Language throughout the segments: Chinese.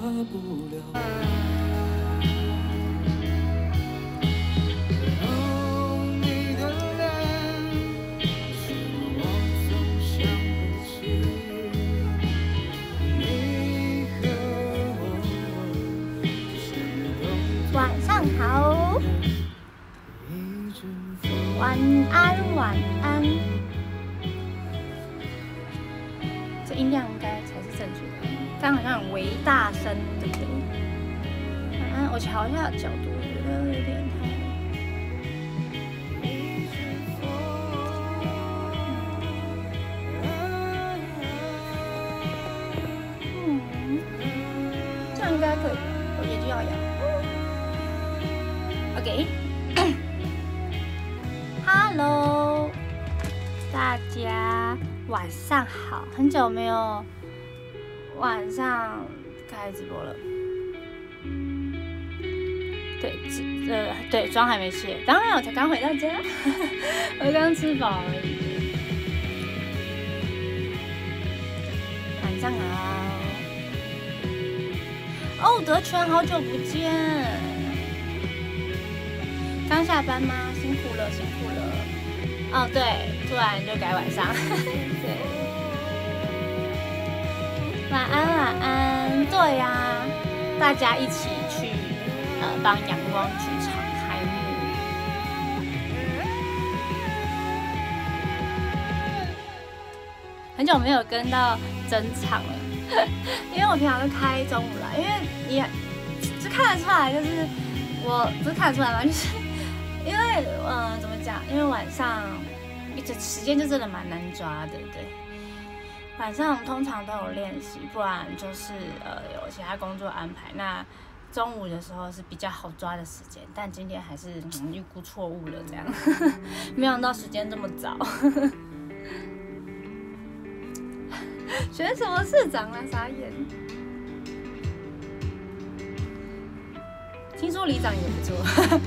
大不了。角度，我觉得有点太……这样应该可以。我眼睛要痒。OK，Hello，大家晚上好，很久没有晚上开直播了。对，妆还没卸，当然我才刚回到家，我刚吃饱而已。晚上好。哦，德全，好久不见。刚下班吗？辛苦了，辛苦了。哦，对，突然就改晚上。对，晚安，晚安。对呀，大家一起去呃帮阳光去很久没有跟到整场了。因为我平常都开中午来，因为你就看得出来，就是我不是看得出来嘛，就是因为嗯，怎么讲？因为晚上一直时间就真的蛮难抓的，对。晚上通常都有练习，不然就是呃有其他工作安排。那中午的时候是比较好抓的时间，但今天还是预估错误了，这样 没想到时间这么早。选什么市长啊？傻眼！听说里长也不错。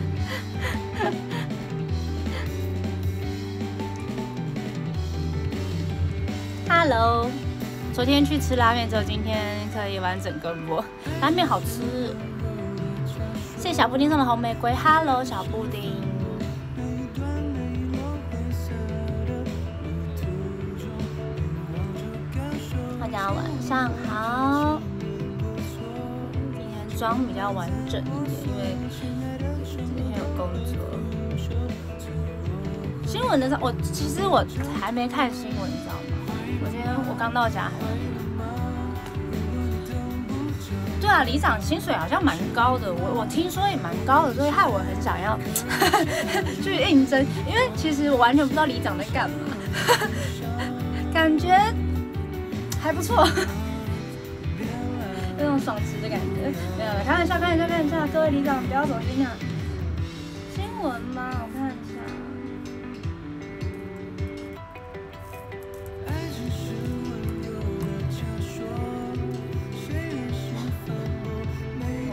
Hello，昨天去吃拉面之后，今天可以完整跟播。拉面好吃。谢谢小布丁送的红玫瑰。Hello，小布丁。家晚上好，今天妆比较完整一点，因为今天有工作。新闻的时候，我其实我还没看新闻，你知道吗？我今天我刚到家。对啊，里长薪水好像蛮高的，我我听说也蛮高的，所以害我很想要去应征，因为其实我完全不知道里长在干嘛，感觉。还不错，有种爽直的感觉。没有，开玩笑，开玩笑，开玩笑。各位李长，不要走心啊。新闻吗？我看一下。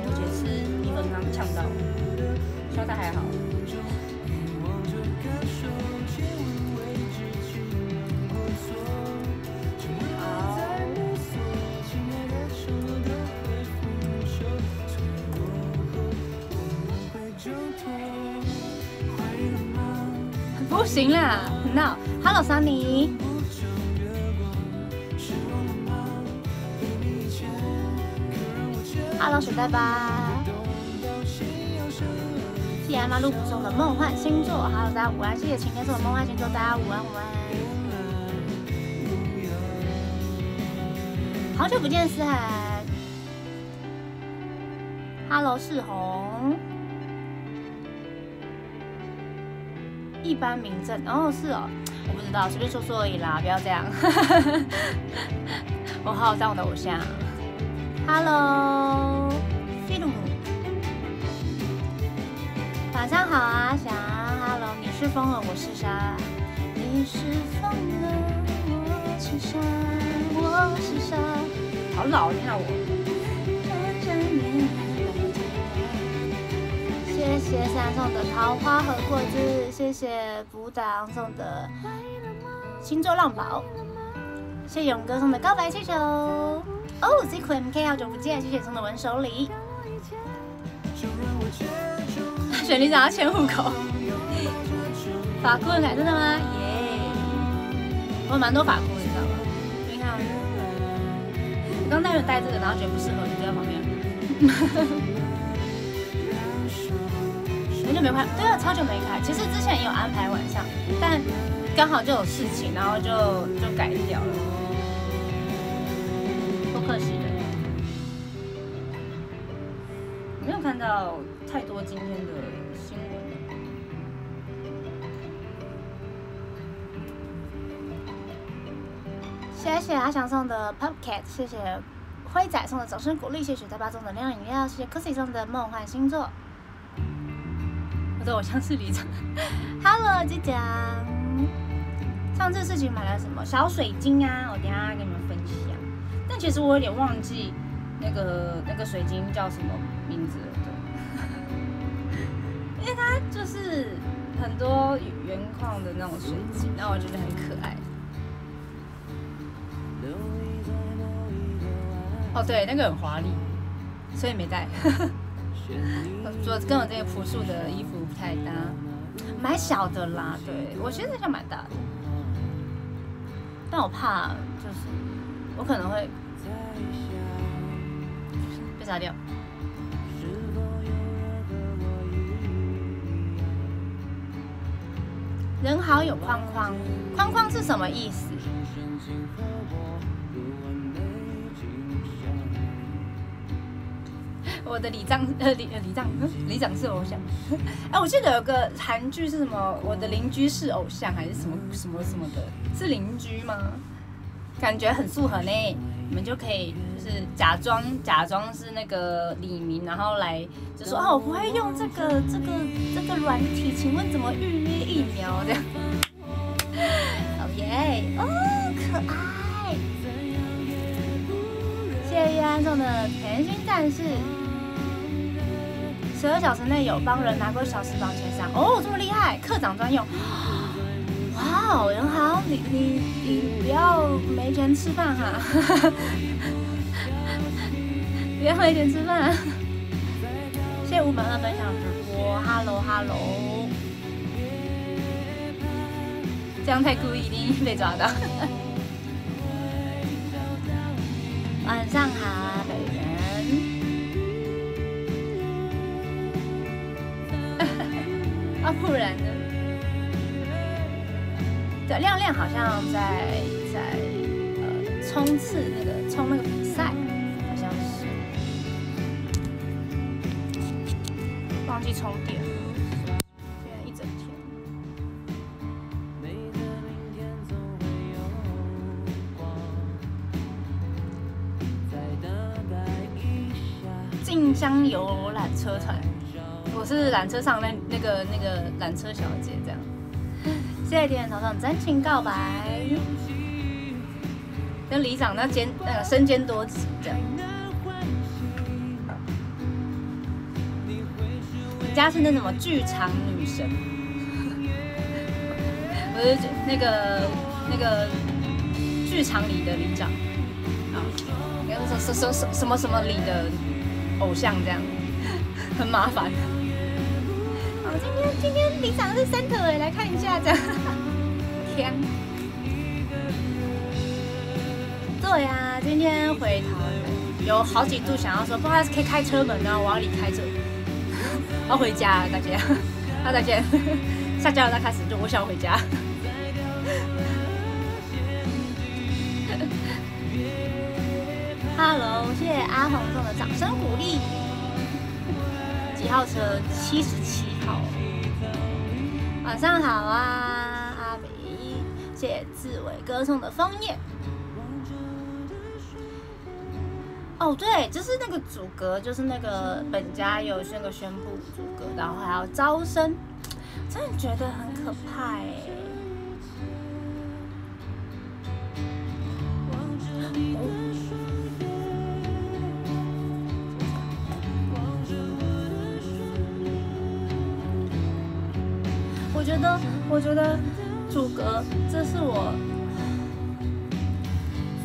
我姐吃米粉汤呛到，烧菜还好。行啦，闹！Hello Sunny。Hello 水袋吧。谢谢阿妈路普送的梦幻星座，Hello 大家午安。谢谢晴天送的梦幻星座，大家午安午安。好久不见思涵。Hello 世红。一般民政哦，是哦，我不知道，随便说说而已啦，不要这样。我好好当我的偶像。Hello，film。晚上好啊，翔。Hello，你是风儿，我是沙。你是风儿，我是沙，我是沙。好老，你看我。谢谢三送的桃花和果子，谢谢福党送的星座浪宝，谢谢勇哥送的告白气球。哦，ZKMK 好久不见，谢谢送的文手礼。选里长要迁户口，法箍很真的吗？耶！我蛮多法箍的，你知道吗？你看，我刚带着带这个，然后觉得不适合，就丢在旁边。没开，对啊，超久没开。其实之前也有安排晚上，但刚好就有事情，然后就就改掉了，不可惜的。没有看到太多今天的新闻。谢谢阿翔送的 Popcat，谢谢辉仔送的掌声鼓励，谢谢大巴送的亮饮料，谢谢 c u s y 送的梦幻星座。我的偶像是李长。Hello，姐姐。上次事情买了什么小水晶啊？我等下跟你们分享。但其实我有点忘记那个那个水晶叫什么名字了，对。因为它就是很多原矿的那种水晶，然后我觉得很可爱。哦，对，那个很华丽，所以没带。做跟我这个朴素的衣服不太搭，买小的啦。对我现在想买大的，但我怕就是我可能会被杀掉。人好有框框，框框是什么意思？我的李长呃李呃李长李长是偶像，哎，我记得有个韩剧是什么？我的邻居是偶像还是什么什么什么的？是邻居吗？感觉很适合呢，你们就可以就是假装假装是那个李明，然后来就说哦，我不会用这个这个这个软体，请问怎么预约疫苗这样？哦耶，哦可爱，谢谢玉安送的甜心战士。十二小时内有帮人拿过小时榜前三哦，这么厉害，课长专用。哇哦，人好，你你你不要没钱吃饭哈，不要没钱吃饭。谢谢五百二分享直播，Hello Hello，这样太故意，一定被抓到。晚上好，啊，不然呢？对，亮亮好像在在呃冲刺那个冲那个比赛，好像是忘记充电，现在一整天。静江游览车团。是缆车上那那个那个缆车小姐，这样。谢谢点点头头真情告白，跟里长那肩那个身兼多职这样。你家是那什么剧场女神？我是那个那个剧场里的里长啊，应该说什什什什么什么里的偶像这样，很麻烦。今天今天李长是 center 哎，来看一下这样。天，对呀，今天回桃园，有好几度想要说，不好意思，可以开车门呢，我要离开这，要回家，大家，好再见，下加油站开始，就我想回家。Hello，谢谢阿红送的掌声鼓励。几号车？七十七。晚上好啊，阿比，谢谢志伟哥送的枫叶。哦，对，就是那个组阁，就是那个本家有那个宣布组阁，然后还要招生，真的觉得很可怕哎。我觉得主歌，这是我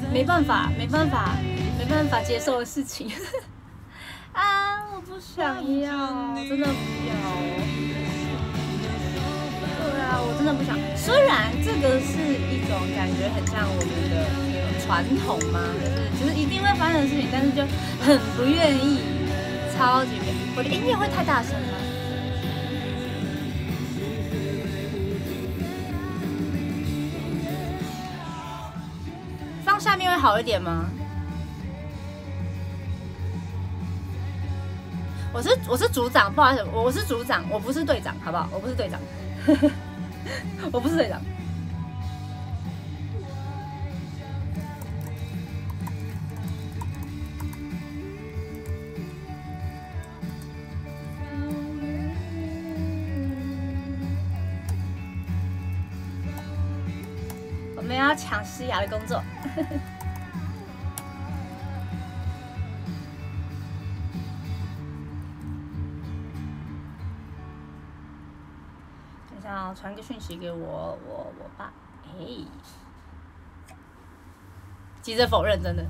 没办法，没办法，没办法接受的事情。啊，我不想要，真的不要。对啊，我真的不想。虽然这个是一种感觉很像我们的传统嘛，就是就是一定会发生的事情，但是就很不愿意，超级不愿意。我的音乐会太大声吗？面会好一点吗？我是我是组长，不好意思，我是组长，我不是队长，好不好？我不是队长，我不是队长。抢诗雅的工作。等下传个讯息给我，我我爸，哎，急着否认，真的，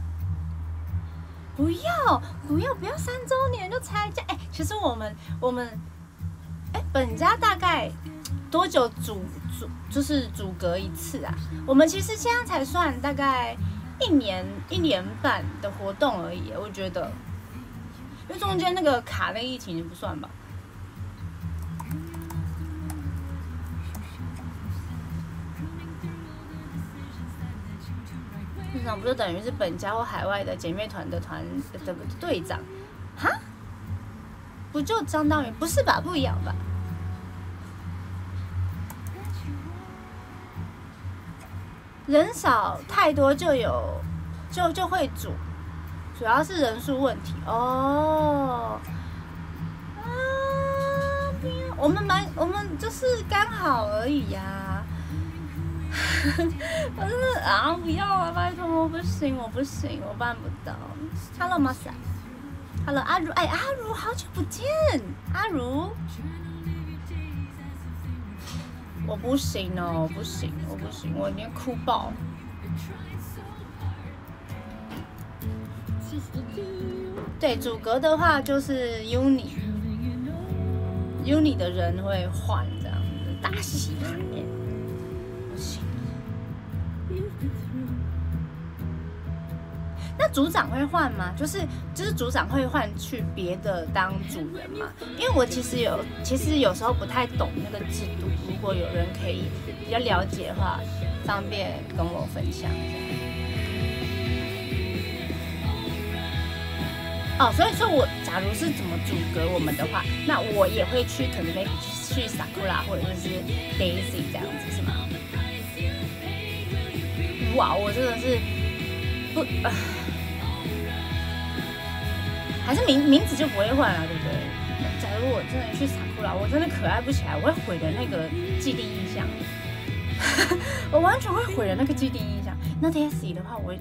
不要不要不要，三周年就拆家，哎，其实我们我们，哎，本家大概多久阻阻就是阻隔一次啊？我们其实现在才算大概一年一年半的活动而已，我觉得，因为中间那个卡那个疫情不算吧。那不就等于是本家或海外的姐妹团的团的队长，哈？不就相当于不是吧？不一样吧？人少太多就有就就会煮，主要是人数问题哦。啊，我们蛮我们就是刚好而已呀。我真的啊，不要啊！拜托，我不行，我不行，我办不到。Hello，马 a Hello，阿如，哎，阿如，好久不见，阿如。我不行哦，不行，我不行，我连哭爆。对，主格的话就是 Uni，Uni 的人会换这样子，大戏场面。那组长会换吗？就是就是组长会换去别的当主人吗？因为我其实有其实有时候不太懂那个制度，如果有人可以比较了解的话，方便跟我分享一下。哦，所以说我假如是怎么阻隔我们的话，那我也会去可能 maybe 去去 Sakura 或者是 Daisy 这样子是吗？哇，我真的是不。还是名名字就不会换了，对不对？假如我真的去傻哭了，我真的可爱不起来，我会毁了那个既定印象。我完全会毁了那个既定印象。那 Daisy 的话，我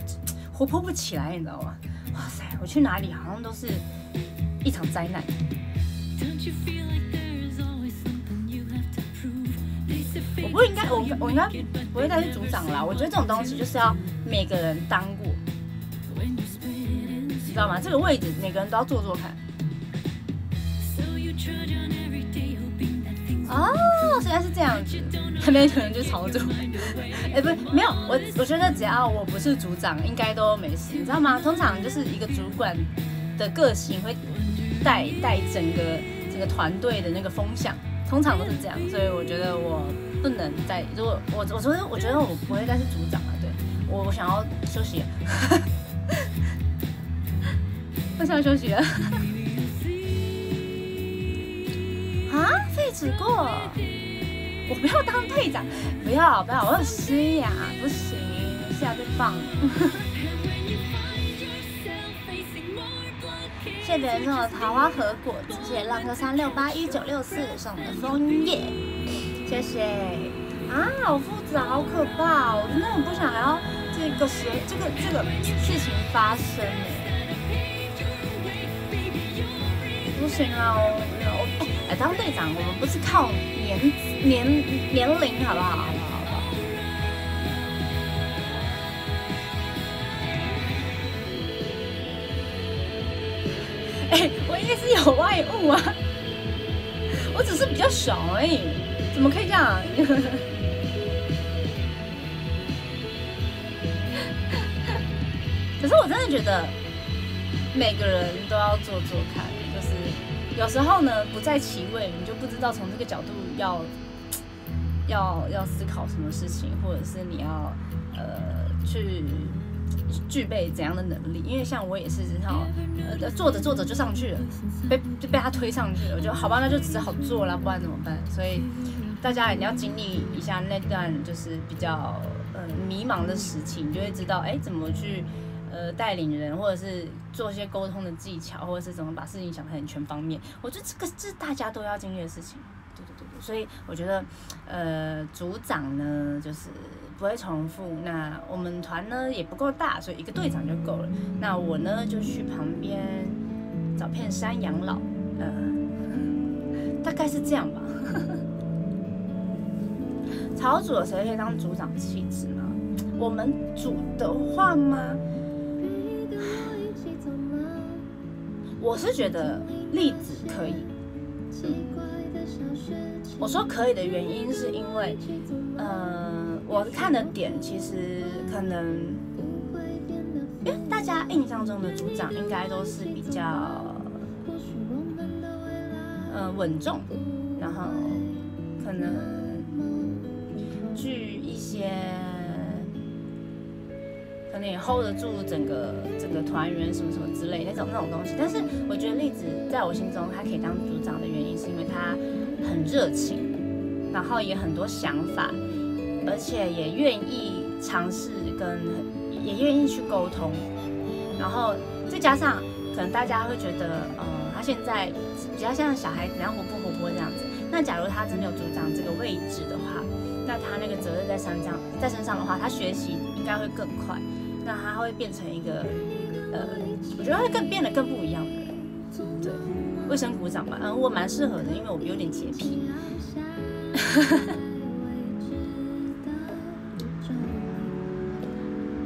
活泼不起来，你知道吗？哇塞，我去哪里好像都是一场灾难。我不应该，我我应该不会再是组长啦。我觉得这种东西就是要每个人当过。知道吗？这个位置每个人都要坐坐看。哦，原来是这样子，那边可能就操作。哎，不是，没有，我我觉得只要我不是组长，应该都没事，你知道吗？通常就是一个主管的个性会带带整个整个团队的那个风向，通常都是这样，所以我觉得我不能再，如果我我昨天我觉得我不会再是组长了，对我我想要休息。上休息了。啊，废止过，我不要当队长，不要不要，我有诗雅，不行，诗雅最棒。谢别人送的桃花和果子，谢谢浪客三六八一九六四送的枫叶，谢谢。啊，好复杂，好可怕哦，我真的很不想还要这个事，这个这个事情发生哎。不行啊！我哎，当队长我们不是靠年年年龄，好不好？好不好？好不好？哎，我应该是有外物啊，我只是比较小而已，怎么可以这样？可是我真的觉得每个人都要做做看，就是有时候呢不在其位，你就不知道从这个角度要要要思考什么事情，或者是你要呃去。具备怎样的能力？因为像我也是这样，呃，做着做着就上去了，被就被他推上去了。我觉得好吧，那就只好做了，不然怎么办？所以大家一定要经历一下那段就是比较呃迷茫的时期，你就会知道，哎，怎么去呃带领人，或者是做一些沟通的技巧，或者是怎么把事情想得很全方面。我觉得这个是大家都要经历的事情。对对对对，所以我觉得呃组长呢就是。不会重复。那我们团呢也不够大，所以一个队长就够了。那我呢就去旁边找片山养老，呃，大概是这样吧。草组谁可以当组长气质吗？我们组的话吗？我是觉得栗子可以。我说可以的原因是因为，呃。我看的点其实可能，因为大家印象中的组长应该都是比较，呃稳重，然后可能具一些，可能也 hold 得住整个整个团员什么什么之类那种那种东西。但是我觉得栗子在我心中他可以当组长的原因，是因为他很热情，然后也很多想法。而且也愿意尝试跟，也愿意去沟通，然后再加上可能大家会觉得，呃，他现在比较像小孩子，然后活泼活泼这样子。那假如他真的有组长这个位置的话，那他那个责任在身上，在身上的话，他学习应该会更快。那他会变成一个，呃，我觉得会更变得更不一样的人。对，卫生股长嘛，嗯，我蛮适合的，因为我有点洁癖。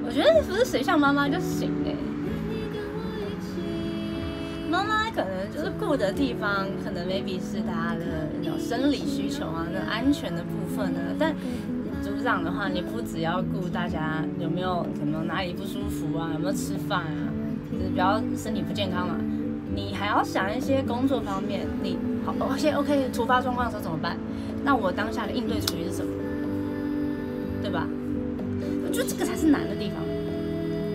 我觉得不是谁像妈妈就行哎，妈妈可能就是顾的地方，可能 maybe 是大家的那种生理需求啊，那安全的部分呢。但组长的话，你不只要顾大家有没有可能哪里不舒服啊，有没有吃饭啊，就是比较身体不健康嘛，你还要想一些工作方面，你好，OK OK，突发状况的时候怎么办？那我当下的应对处理是什么？对吧？我觉得这个才是难的地方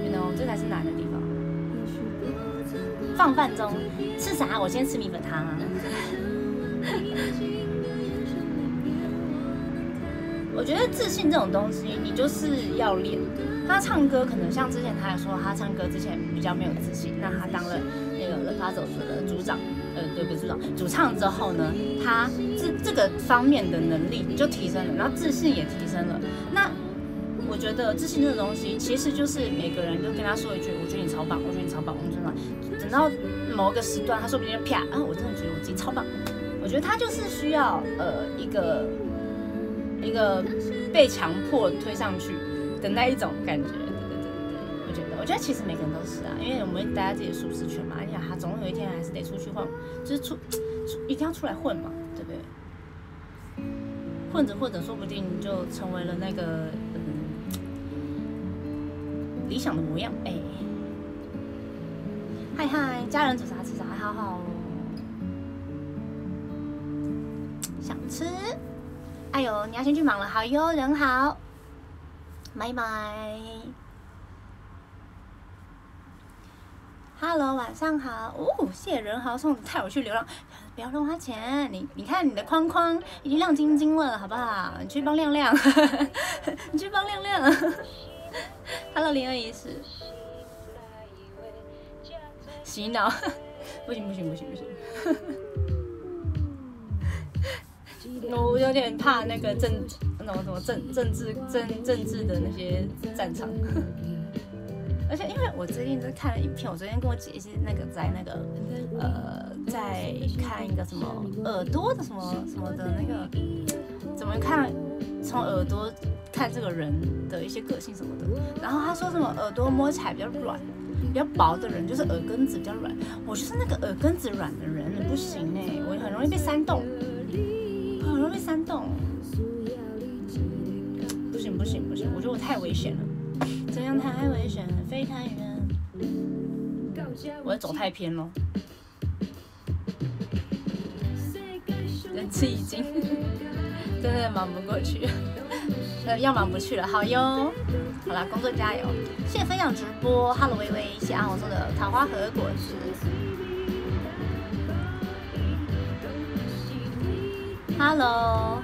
，You know，。这才是难的地方。放饭中吃啥？我先吃米粉汤啊。我觉得自信这种东西，你就是要练。他唱歌可能像之前他也说，他唱歌之前比较没有自信。那他当了那个 The Puzzles 的组长，呃，对不对？组长主唱之后呢，他这这个方面的能力就提升了，然后自信也提升了。那我觉得自信这个东西，其实就是每个人都跟他说一句：“我觉得你超棒，我觉得你超棒。”我真的等到某个时段，他说不定就啪啊！我真的觉得我自己超棒。我觉得他就是需要呃一个一个被强迫推上去的那一种感觉。对对对对对，我觉得我觉得其实每个人都是啊，因为我们待在自己的舒适圈嘛。哎呀，他总有一天还是得出去混，就是出出一定要出来混嘛，对不对？混着混着，说不定就成为了那个嗯。理想的模样，哎，嗨嗨，家人煮啥吃啥，还好好。想吃，哎呦，你要先去忙了，好哟，人好，拜拜。Hello，晚上好，哦，谢人豪送带我去流浪，不要乱花钱，你你看你的框框已经亮晶晶了，好不好？你去帮亮亮，你去帮亮亮。Hello，零二一四，洗脑，不行不行不行不行，我有点怕那个政，那种什么政政治政政治的那些战场，而且因为我最近在看了一篇，我昨天跟我姐是那个在那个呃在看一个什么耳朵的什么什么的那个，怎么看从耳朵。看这个人的一些个性什么的，然后他说什么耳朵摸起来比较软，比较薄的人，就是耳根子比较软。我就是那个耳根子软的人，不行哎，我很容易被煽动，容易被煽动。不行不行不行，我觉得我太危险了，这样太危险，飞太远，我要走太偏了。人吃已经，真的忙不过去，呃，要忙不去了。好哟，好啦，工作加油。谢谢分享直播，Hello 微微，谢谢阿红送的桃花和果子。Hello，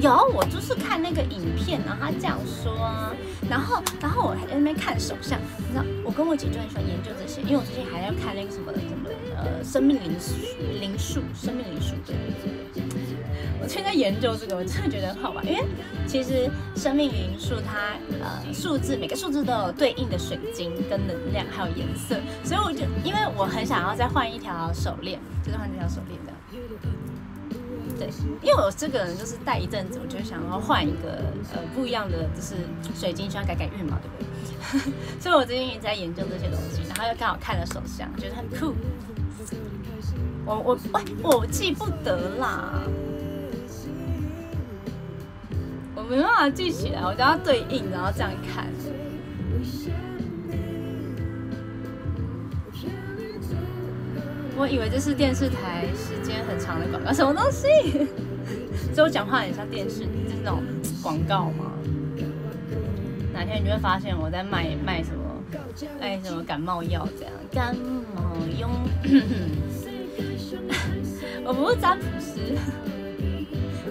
有，我就是看那个影片，然后他这样说啊，然后，然后我还在那边看手相。你知道，我跟我姐就很喜欢研究这些，因为我最近还要看那个什么什么呃生命灵灵数，生命灵数对。我最近在研究这个，我真的觉得很好玩，因为其实生命灵数它呃数字每个数字都有对应的水晶跟能量还有颜色，所以我就因为我很想要再换一条手链，就是换这条手链的。对，因为我这个人就是戴一阵子，我就想要换一个呃不一样的，就是水晶，想要改改运嘛，对不对？所以我最近一直在研究这些东西，然后又刚好看了手相，觉得很酷。我我喂，我记不得啦。我没办法记起来，我就要对应，然后这样看。我以为这是电视台时间很长的广告，什么东西？所以我讲话很像电视，就是那种广告吗？哪天你就会发现我在卖卖什么，卖什么感冒药这样，感冒用。我不是占卜师。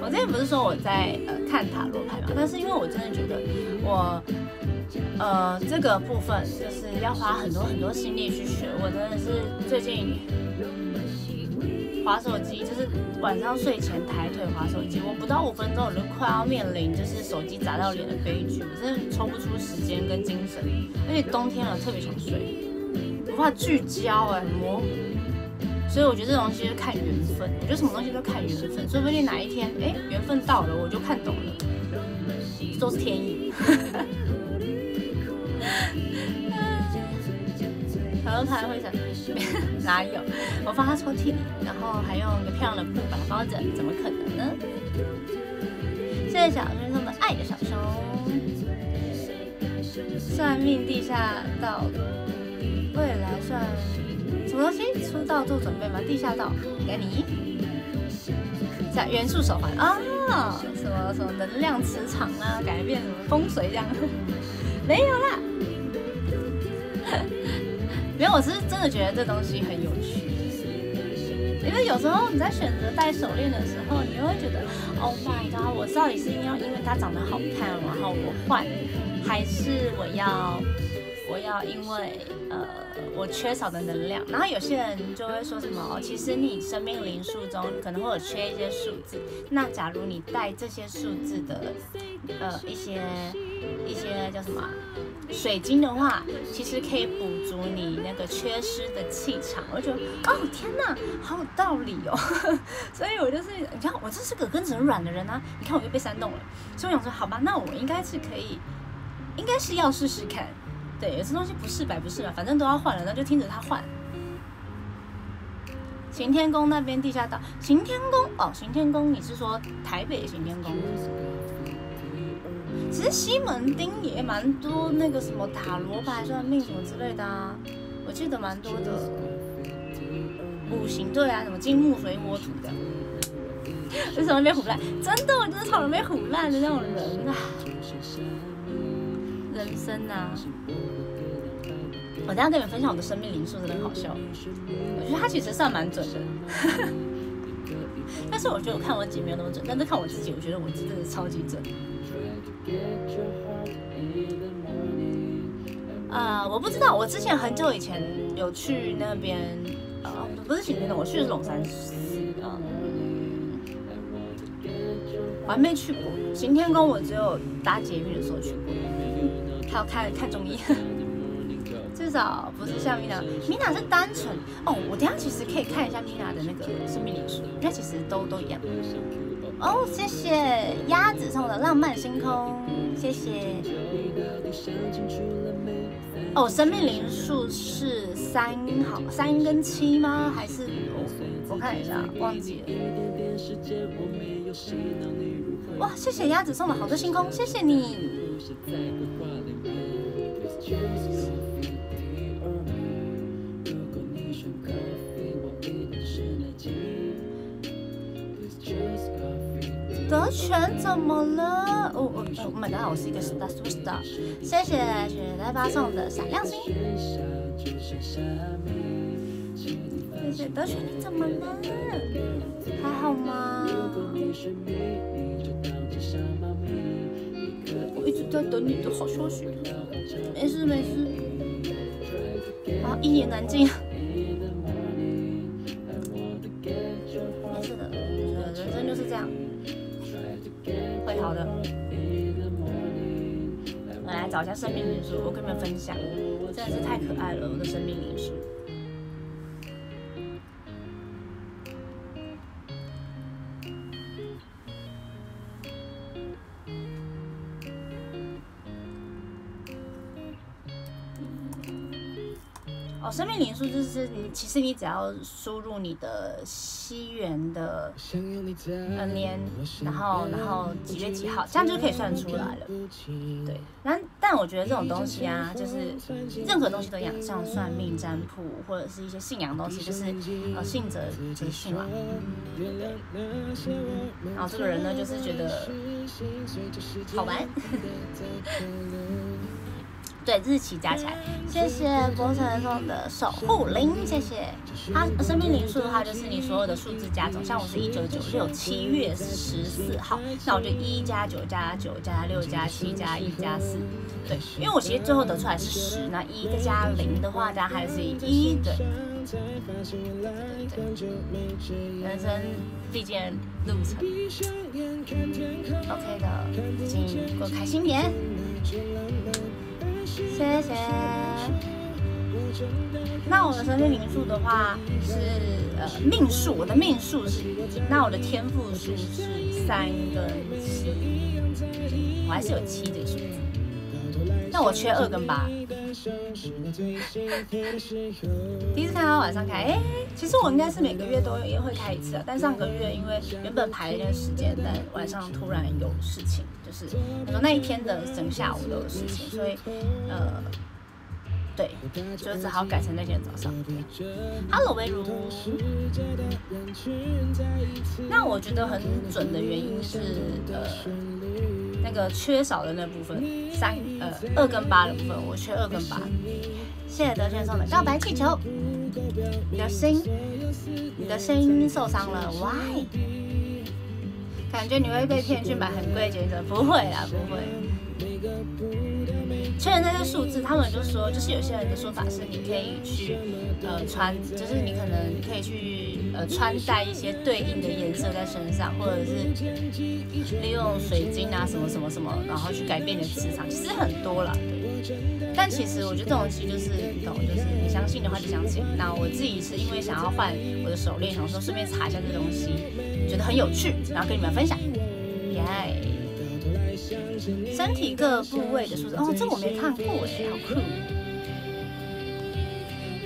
我之前不是说我在呃看塔罗牌嘛，但是因为我真的觉得我呃这个部分就是要花很多很多心力去学。我真的是最近划手机，就是晚上睡前抬腿划手机，我不到五分钟我就快要面临就是手机砸到脸的悲剧，我真的抽不出时间跟精神，而且冬天了特别想睡，不怕聚焦哎模糊。所以我觉得这东西是看缘分，我觉得什么东西都看缘分，说不定哪一天，哎，缘分到了，我就看懂了，都是天意。然后他还会想 哪有？我放他抽屉里，然后还用一个漂亮的布把它包着，怎么可能呢？谢谢小熊送的爱的小熊，算命地下道，未来算。什么东西？出道做准备吗？地下道给你。在元素手环啊，什么什么能量磁场啊，改变什么风水这样？没有啦，没有。我是真的觉得这东西很有趣，因为有时候你在选择戴手链的时候，你会觉得，Oh my god，我到底是要因为它长得好看，然后我换，还是我要？我要因为呃我缺少的能量，然后有些人就会说什么哦，其实你生命灵数中可能会有缺一些数字，那假如你带这些数字的呃一些一些叫什么水晶的话，其实可以补足你那个缺失的气场。我就觉得哦天哪，好有道理哦，所以我就是你看我这是个根子很软的人啊，你看我又被煽动了，所以我想说好吧，那我应该是可以，应该是要试试看。对，有些东西不是白不是嘛，反正都要换了，那就听着他换。行天宫那边地下道，行天宫哦，行天宫，你是说台北行天宫？其实西门町也蛮多那个什么塔罗牌、算命什么之类的啊，我记得蛮多的。五行对啊，什么金木水火土的。为什么被唬烂？真的，我真的超容易被唬烂的那种人啊！人生啊！我等下跟你们分享我的生命灵数，真的很好笑。我觉得它其实算蛮准的，但是我觉得我看我姐没有那么准，但是看我自己，我觉得我真的是超级准。啊，我不知道，我之前很久以前有去那边，呃，不是晴天的，我去的是龙山寺啊，我还没去过晴天宫，我只有搭捷运的时候去过，还有看看中医。至少不是像米娜，米娜是单纯哦。我等下其实可以看一下米娜的那个生命灵数，因为其实都都一样。哦，谢谢鸭子送的浪漫星空，谢谢。哦，生命灵数是三好三跟七吗？还是我我看一下，忘记了。哇，谢谢鸭子送的好多星空，谢谢你。德全怎么了？哦哦哦，My God，我是一个 star superstar。谢谢雪代发送的闪亮星。谢谢德全，你怎么了？还好吗？我一直在等你的好消息。没事没事。啊，一言难尽。会好的。我来找一下生命灵数，我跟你们分享，真的是太可爱了，我的生命灵数。哦，生命灵数就是你，其实你只要输入你的西元的呃年，然后然后几月几号，这样就可以算出来了。对，但但我觉得这种东西啊，就是任何东西都一样，像算命、占卜或者是一些信仰东西，就是呃信者则信嘛。对然后这个人呢，就是觉得好玩。对，日期加起来，谢谢博成送的守护灵，谢谢。它生命灵数的话，就是你所有的数字加总，像我是一九九六七月十四号，那我就一加九加九加六加七加一加四，对，因为我其实最后得出来是十，那一再加零的话，加还是一，对。人生历经路程，OK 的，请过开心点。谢谢。那我的生命灵数的话是呃命数，我的命数是，那我的天赋数是三跟七，我还是有七这个数字，那我缺二跟八。第一次看到晚上开，哎，其实我应该是每个月都也会开一次，但上个月因为原本排了一段时间，但晚上突然有事情，就是那一天的整下午都有事情，所以呃，对，就只好改成那天早上。Hello，微如。那我觉得很准的原因是呃。那个缺少的那部分，三呃二跟八的部分，我缺二跟八。谢谢德轩送的告白气球。你的心，你的心受伤了，Why？感觉你会被骗去买很贵的戒指，不会啦，不会。确认那些数字，他们就说，就是有些人的说法是，你可以去呃穿，就是你可能可以去呃穿戴一些对应的颜色在身上，或者是利用水晶啊什么什么什么，然后去改变你的磁场，其实很多了。但其实我觉得这种东西就是你懂，就是你相信的话就相信。那我自己是因为想要换我的手链，想说顺便查一下这东西，觉得很有趣，然后跟你们分享。耶。身体各部位的数字哦，这我没看过哎，好酷。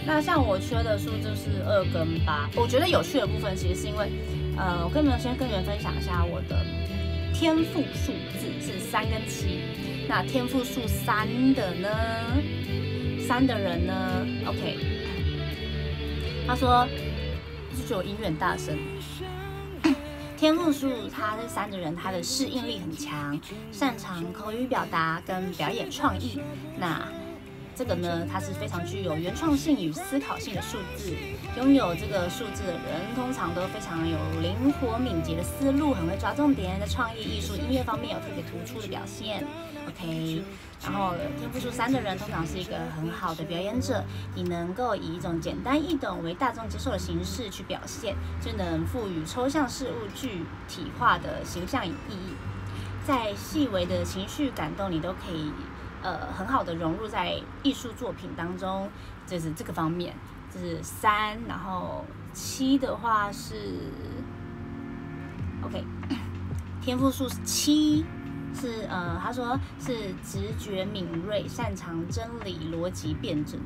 那像我缺的数字是二跟八，我觉得有趣的部分其实是因为，呃，我跟你们先跟你们分享一下我的天赋数字是三跟七。那天赋数三的呢，三的人呢，OK，他说就觉得我音乐很大声。天赋树，他是三的人，他的适应力很强，擅长口语表达跟表演创意。那这个呢，它是非常具有原创性与思考性的数字。拥有这个数字的人，通常都非常有灵活敏捷的思路，很会抓重点，在创意、艺术、音乐方面有特别突出的表现。OK。然后天赋数三的人通常是一个很好的表演者，你能够以一种简单易懂、为大众接受的形式去表现，就能赋予抽象事物具体化的形象与意义。在细微的情绪感动，你都可以呃很好的融入在艺术作品当中。就是这个方面，就是三，然后七的话是 OK，天赋数是七。是呃，他说是直觉敏锐，擅长真理逻辑辩证。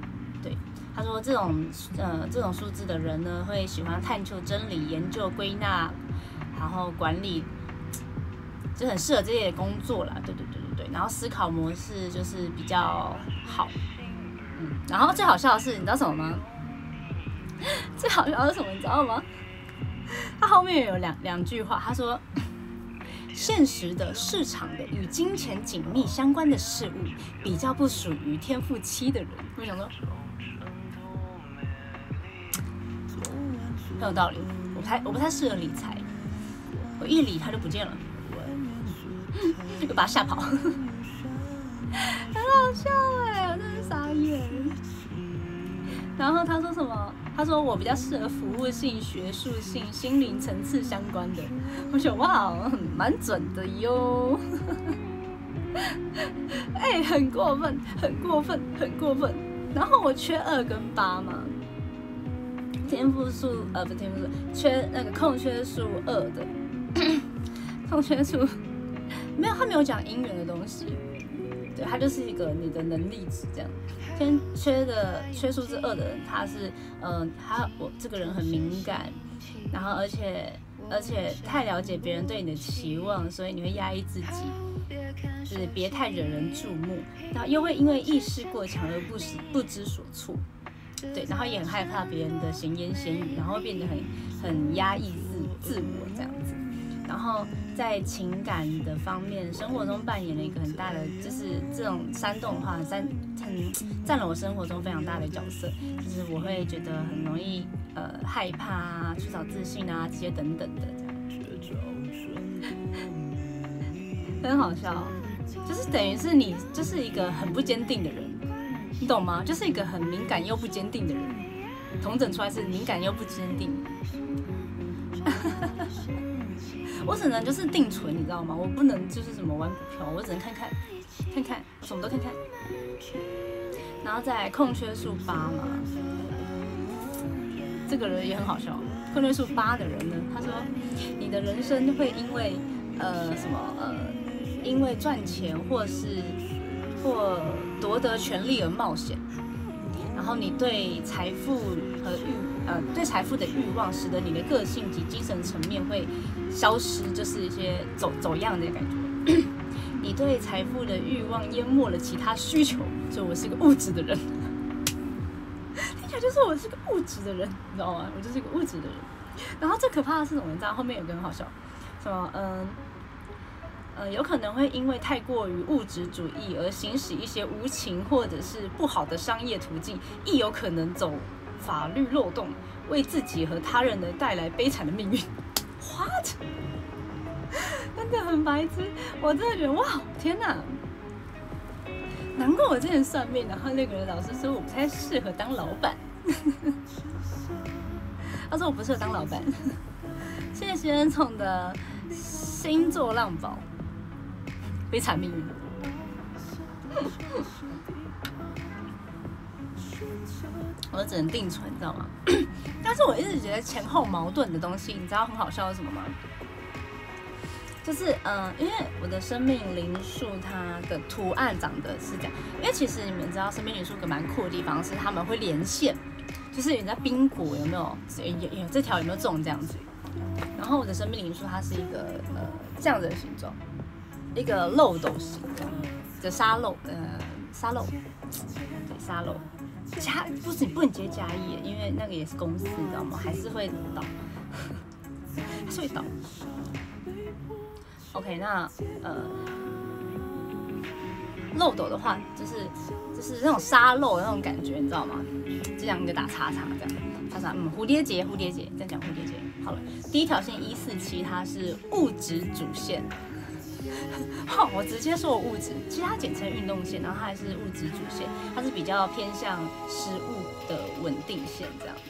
对，他说这种呃这种数字的人呢，会喜欢探究真理、研究归纳，然后管理，就很适合这些工作啦。对对对对对，然后思考模式就是比较好。嗯，然后最好笑的是，你知道什么吗？最好笑的是什么？你知道吗？他后面有两两句话，他说。现实的、市场的、与金钱紧密相关的事物，比较不属于天赋期的人。我想说，很有道理。我不太我不太适合理财，我一理他就不见了，就把他吓跑，很好笑哎，我真是傻眼。然后他说什么？他说我比较适合服务性、学术性、心灵层次相关的。我想哇，蛮准的哟。哎，很过分，很过分，很过分。然后我缺二跟八嘛，天赋数呃不天赋数，缺那个空缺数二的，空缺数 没有，他没有讲姻缘的东西。对，它就是一个你的能力值这样。天缺的缺数字二的人，他是，嗯，他我这个人很敏感，然后而且而且太了解别人对你的期望，所以你会压抑自己，就是别太惹人注目，然后又会因为意识过强而不知不知所措，对，然后也很害怕别人的闲言闲语，然后变得很很压抑自自我这样子。然后在情感的方面，生活中扮演了一个很大的，就是这种煽动化，三很占了我生活中非常大的角色。就是我会觉得很容易呃害怕啊，缺少自信啊这些等等的这样。很好笑，就是等于是你就是一个很不坚定的人，你懂吗？就是一个很敏感又不坚定的人，同整出来是敏感又不坚定。我只能就是定存，你知道吗？我不能就是什么玩股票，我只能看看，看看，什么都看看。然后再空缺数八嘛，这个人也很好笑。空缺数八的人呢，他说你的人生会因为呃什么呃，因为赚钱或是或夺得权利而冒险。然后你对财富和欲呃对财富的欲望，使得你的个性及精神层面会消失，就是一些走走样的感觉。你对财富的欲望淹没了其他需求，所以我是个物质的人。听起来就是我是个物质的人，你知道吗？我就是一个物质的人。然后最可怕的是什么？你知道后面有个很好笑，什么嗯。呃，有可能会因为太过于物质主义而行使一些无情或者是不好的商业途径，亦有可能走法律漏洞，为自己和他人的带来悲惨的命运。What？真的很白痴，我真的觉得哇，天哪！难怪我之前算命，然后那个人老师说我不太适合当老板。他说我不适合当老板。谢谢学生宠的星座浪宝。悲惨命运，我只能定存，你知道吗？但是我一直觉得前后矛盾的东西，你知道很好笑是什么吗？就是嗯，因为我的生命灵数它的图案长得是这样，因为其实你们知道生命灵数个蛮酷的地方是他们会连线，就是你在冰果有没有有有这条有没有中这样子？然后我的生命灵数它是一个呃这样子的形状。一个漏斗形这样的沙漏，呃，沙漏，对，沙漏，加不是你不能接加一，因为那个也是公司，你知道吗？还是会倒，还是会倒。OK，那呃，漏斗的话，就是就是那种沙漏那种感觉，你知道吗？这样一个打叉叉这样，叉叉，嗯，蝴蝶结，蝴蝶结，再讲蝴蝶结。好了，第一条线一四七，它是物质主线。我直接说我物质，其实它简称运动线，然后它还是物质主线，它是比较偏向食物的稳定线这样子。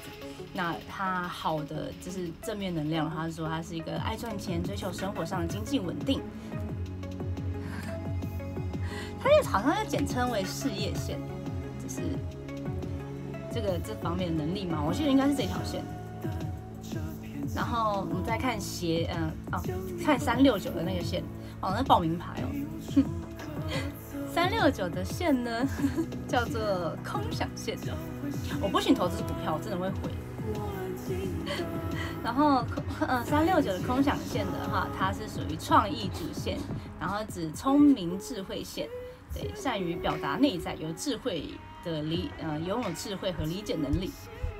那它好的就是正面能量，他说它是一个爱赚钱、追求生活上的经济稳定。它也好像要简称为事业线，就是这个这方面的能力嘛，我记得应该是这条线。然后我们再看斜，嗯，哦，看三六九的那个线。哦，那报名牌哦。哼 三六九的线呢，叫做空想线的。我不行投资股票，我真的会毁。然后空呃三六九的空想线的话，它是属于创意主线，然后指聪明智慧线，对，善于表达内在，有智慧的理呃拥有智慧和理解能力，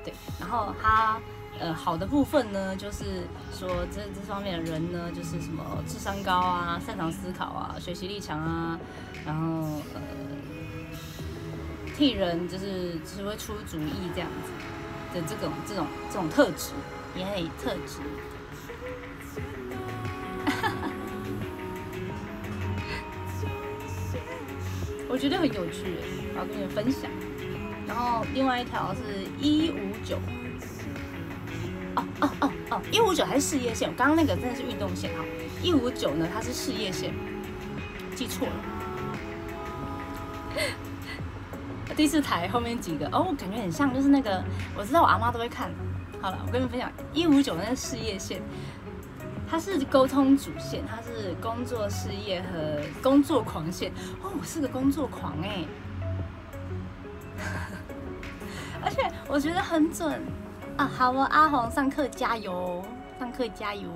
对，然后它呃好的部分呢，就是说这这方面的人呢，就是什么智商高啊，擅长思考啊，学习力强啊，然后呃替人就是只会出主意这样子的这种这种这种特质。也很特质，我觉得很有趣，我要跟你们分享。然后另外一条是一五九，哦哦哦哦，一五九还是事业线？我刚刚那个真的是运动线哈，一五九呢它是事业线，记错了。第四台后面几个哦，感觉很像，就是那个我知道我阿妈都会看。好了，我跟你们分享一五九那个事业线，它是沟通主线，它是工作事业和工作狂线。哦，我是个工作狂哎，而且我觉得很准啊！好哦，阿黄上课加油，上课加油。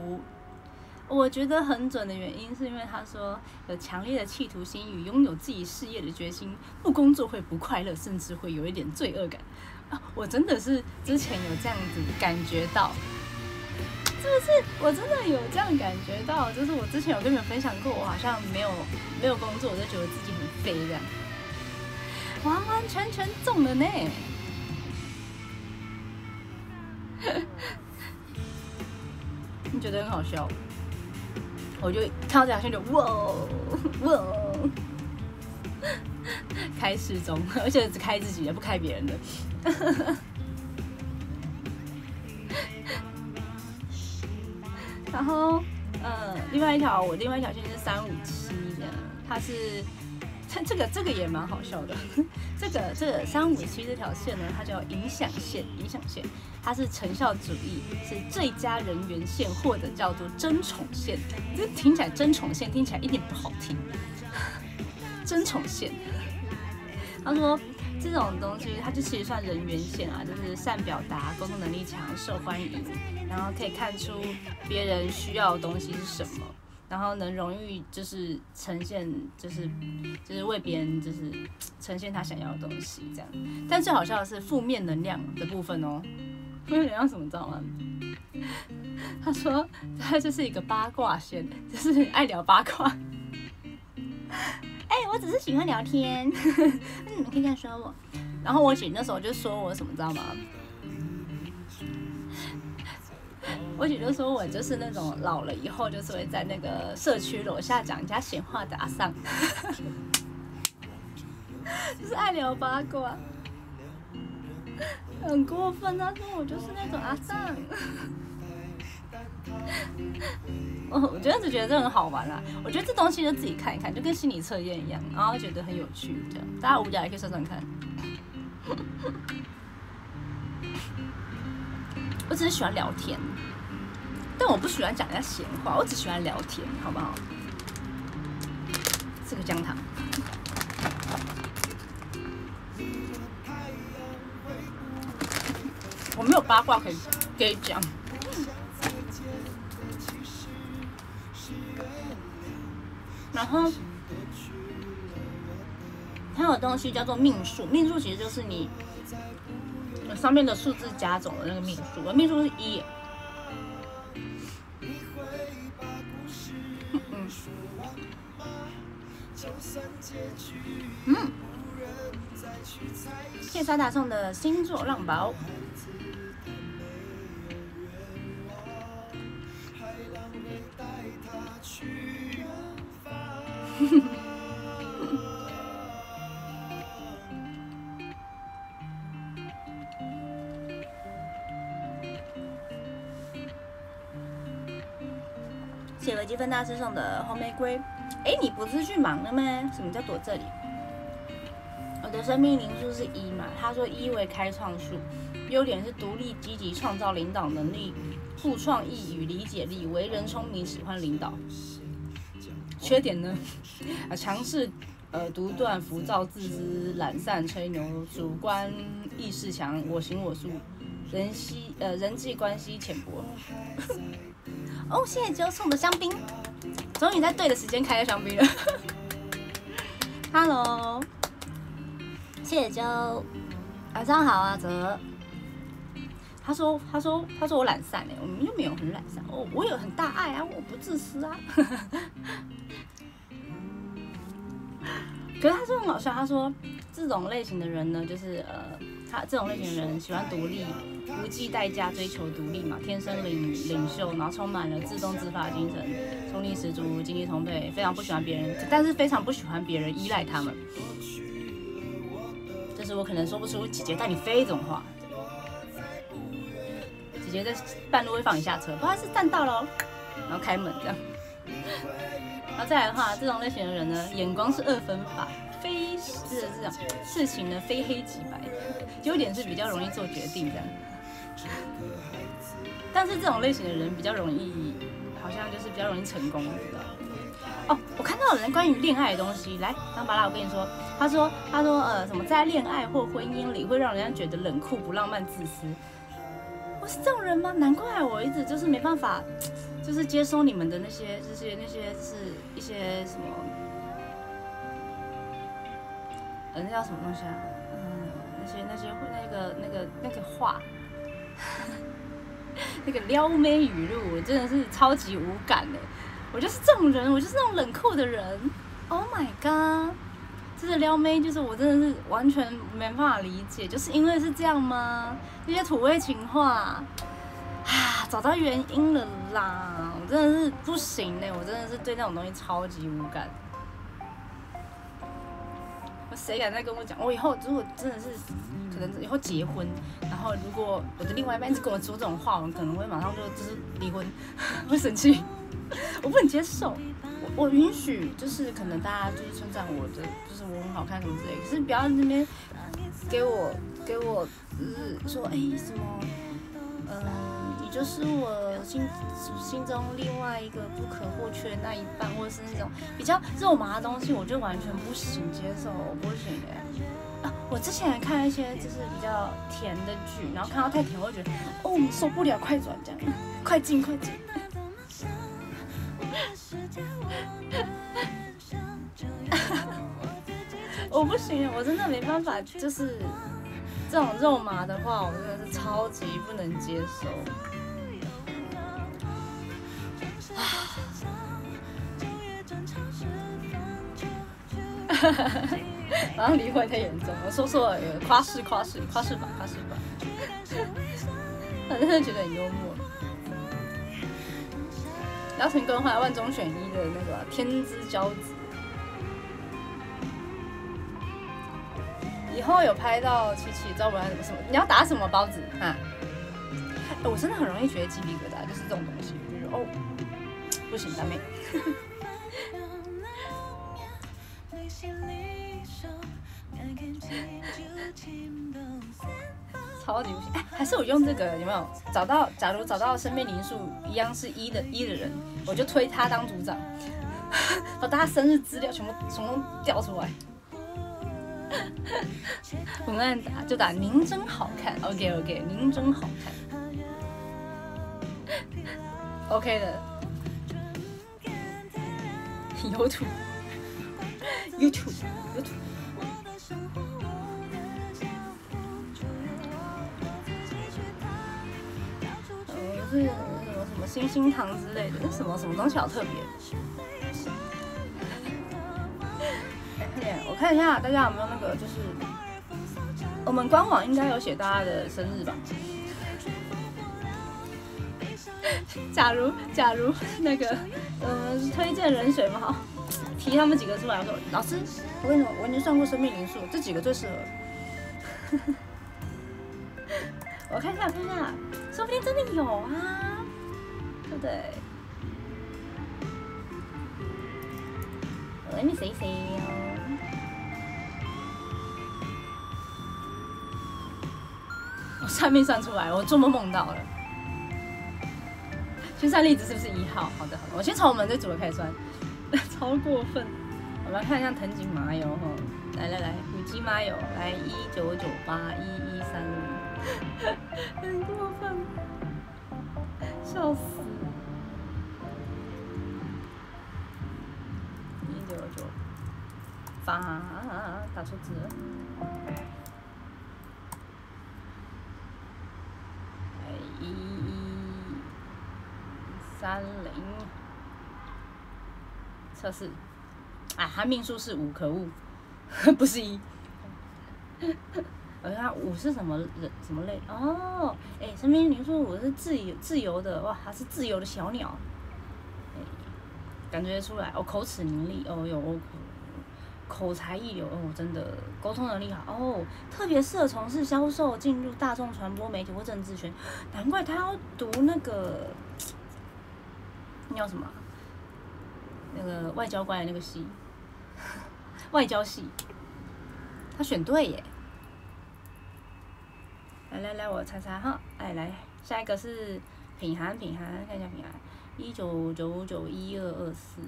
我觉得很准的原因是因为他说有强烈的企图心与拥有自己事业的决心，不工作会不快乐，甚至会有一点罪恶感。啊我真的是之前有这样子感觉到，是不是？我真的有这样感觉到，就是我之前有跟你们分享过，我好像没有没有工作，我就觉得自己很废这样，完完全全中了呢。你觉得很好笑？我就看到这条线就哇哇。开失踪，而且只开自己的，不开别人的。然后，呃，另外一条，我另外一条线是三五七的，它是，这个这个也蛮好笑的。这个这个三五七这条线呢，它叫影响线，影响线，它是成效主义，是最佳人员线或者叫做争宠线。这听起来争宠线听起来一点不好听，争宠线。他说：“这种东西，它就其实算人缘线啊，就是善表达、沟通能力强、受欢迎，然后可以看出别人需要的东西是什么，然后能容易就是呈现，就是就是为别人就是呈现他想要的东西这样。但最好笑的是负面能量的部分哦，负面能量什么知道吗？他说他就是一个八卦线，就是爱聊八卦。”哎，我只是喜欢聊天，那 你们可以这样说我。然后我姐那时候就说我什么，知道吗？我姐就说我就是那种老了以后就是会在那个社区楼下讲人家闲话的阿桑，就是爱聊八卦，很过分她！说我就是那种阿桑。我 我觉得只觉得这很好玩啦，我觉得这东西就自己看一看，就跟心理测验一样，然后觉得很有趣，这样大家无聊也可以算算看。我只是喜欢聊天，但我不喜欢讲人家闲话，我只喜欢聊天，好不好？这个姜糖，我没有八卦可以可以讲。然后，还有东西叫做命数，命数其实就是你上面的数字加总的那个命数，命数是一。嗯，谢沙大送的星座浪宝。积分大师送的红玫瑰。哎，你不是去忙了吗？什么叫躲这里？我的生命灵数是一嘛？他说一为开创数，优点是独立、积极、创造、领导能力、富创意与理解力，为人聪明，喜欢领导。缺点呢？啊，强势，呃，独断、浮躁、自私、懒散、吹牛、主观意识强、我行我素、人际呃人际关系浅薄。哦，谢谢周送的香槟，终于在对的时间开了香槟了。Hello，谢谢周，晚上好啊，泽。他说：“他说，他说我懒散哎，我们又没有很懒散哦，我有很大爱啊，我不自私啊。可是他说很搞笑，他说这种类型的人呢，就是呃，他这种类型的人喜欢独立，不计代价追求独立嘛，天生领领袖，然后充满了自动自发精神，冲力十足，精力充沛，非常不喜欢别人，但是非常不喜欢别人依赖他们。这是我可能说不出姐姐带你飞这种话。”姐姐在半路会放你下车，不好意思，站到喽，然后开门这样。然后再来的话，这种类型的人呢，眼光是二分法，非是这样，事情呢非黑即白，优点是比较容易做决定这样。但是这种类型的人比较容易，好像就是比较容易成功，哦，我看到有人关于恋爱的东西，来，张巴拉，我跟你说，他说，他说，呃，什么在恋爱或婚姻里会让人家觉得冷酷、不浪漫、自私。我是这种人吗？难怪我一直就是没办法，就是接收你们的那些、这些、那些是一些什么，那叫什么东西啊？嗯，那些、那些、那个、那个、那个话，那个撩妹语录，我真的是超级无感的。我就是这种人，我就是那种冷酷的人。Oh my god！就是撩妹，就是我真的是完全没办法理解，就是因为是这样吗？那些土味情话，啊，找到原因了啦！我真的是不行嘞，我真的是对那种东西超级无感。谁敢再跟我讲？我以后如果真的是可能以后结婚，然后如果我的另外一半一直跟我说这种话，我可能会马上就就是离婚，会生气，我不能接受。我我允许，就是可能大家就是称赞我的，就是我很好看什么之类，可是不要那边给我给我就是说哎什么，嗯，就是我心心中另外一个不可或缺的那一半，或者是那种比较肉麻的东西，我就完全不行接受，我不行的。啊，我之前看一些就是比较甜的剧，然后看到太甜，我就觉得哦受不了，快转这样，快进快进。我不行，我真的没办法，就是这种肉麻的话，我真的是超级不能接受。然后离婚太严重了，说错了，夸饰夸饰夸饰吧夸饰吧，反正觉得很幽默。要成功的话，万中选一的那个天之骄子。以后有拍到琪琪，知道我要什么什么？你要打什么包子啊？我真的很容易觉得鸡皮疙瘩，就是这种东西，就是哦，不行，大妹。超级不行！哎，还是我用这个有没有找到？假如找到生命灵数一样是一的一的人，我就推他当组长，把大家生日资料全部从中调出来。文案打就打您真好看，OK OK，您真好看，OK 的。YouTube YouTube YouTube。是什么什么星星糖之类的，那什么什么东西好特别？快点，我看一下大家有没有那个，就是我们官网应该有写大家的生日吧？假如假如那个，嗯，推荐人选嘛，好，提他们几个出来，我说老师，我跟你说，我已经算过生命灵数，这几个最适合。我看一下，看一下，说不定真的有啊，对不对？Let me see see 我算命算出来，我做梦梦到了。先算例子是不是一号？好的，好的，我先从我们这组的开始算。超过分。我们来看一下藤井麻油哈，来来来，五级麻油来一九九八一一三零，很过分，笑死。一九九八，打错字了。一一三零，测试。啊，他命数是五，可恶，不是一。而他五是什么人？什么类？哦，哎，陈明你说我是自由自由的，哇，他是自由的小鸟。哎，感觉出来，哦，口齿伶俐，哦哟，口才一流，哦，真的沟通能力好，哦，特别适合从事销售、进入大众传播媒体或政治圈，难怪他要读那个，那叫什么？那个外交官的那个系。外交系，他选对耶！来来来，我猜猜哈，哎来，下一个是品涵，品涵，看一下品涵，一九九九一二二四，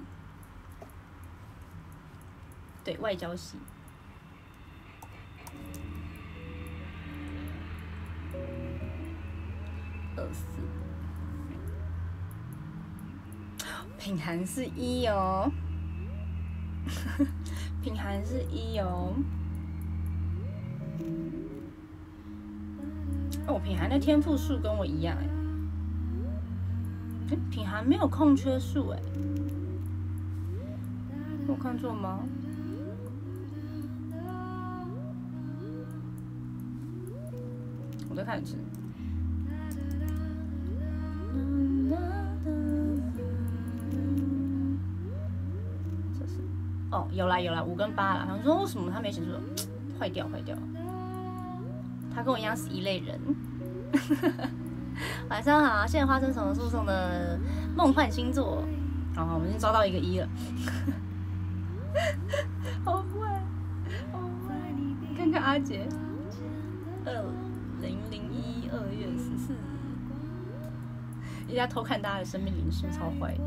对外交系，二四，品涵是一哦。品涵是一哦，哦，品涵的天赋数跟我一样哎，品涵没有空缺数哎，我看错吗？我再看一次。哦，有啦有啦，五跟八啦。他说为什么他没写出坏掉坏掉？他跟我一样是一类人。晚上好，现在发生什么诉讼的梦幻星座？好，我们已经抓到一个一了。好坏，好坏。看看阿杰，二零零一二月十四，人家偷看大家的生命灵数，超坏。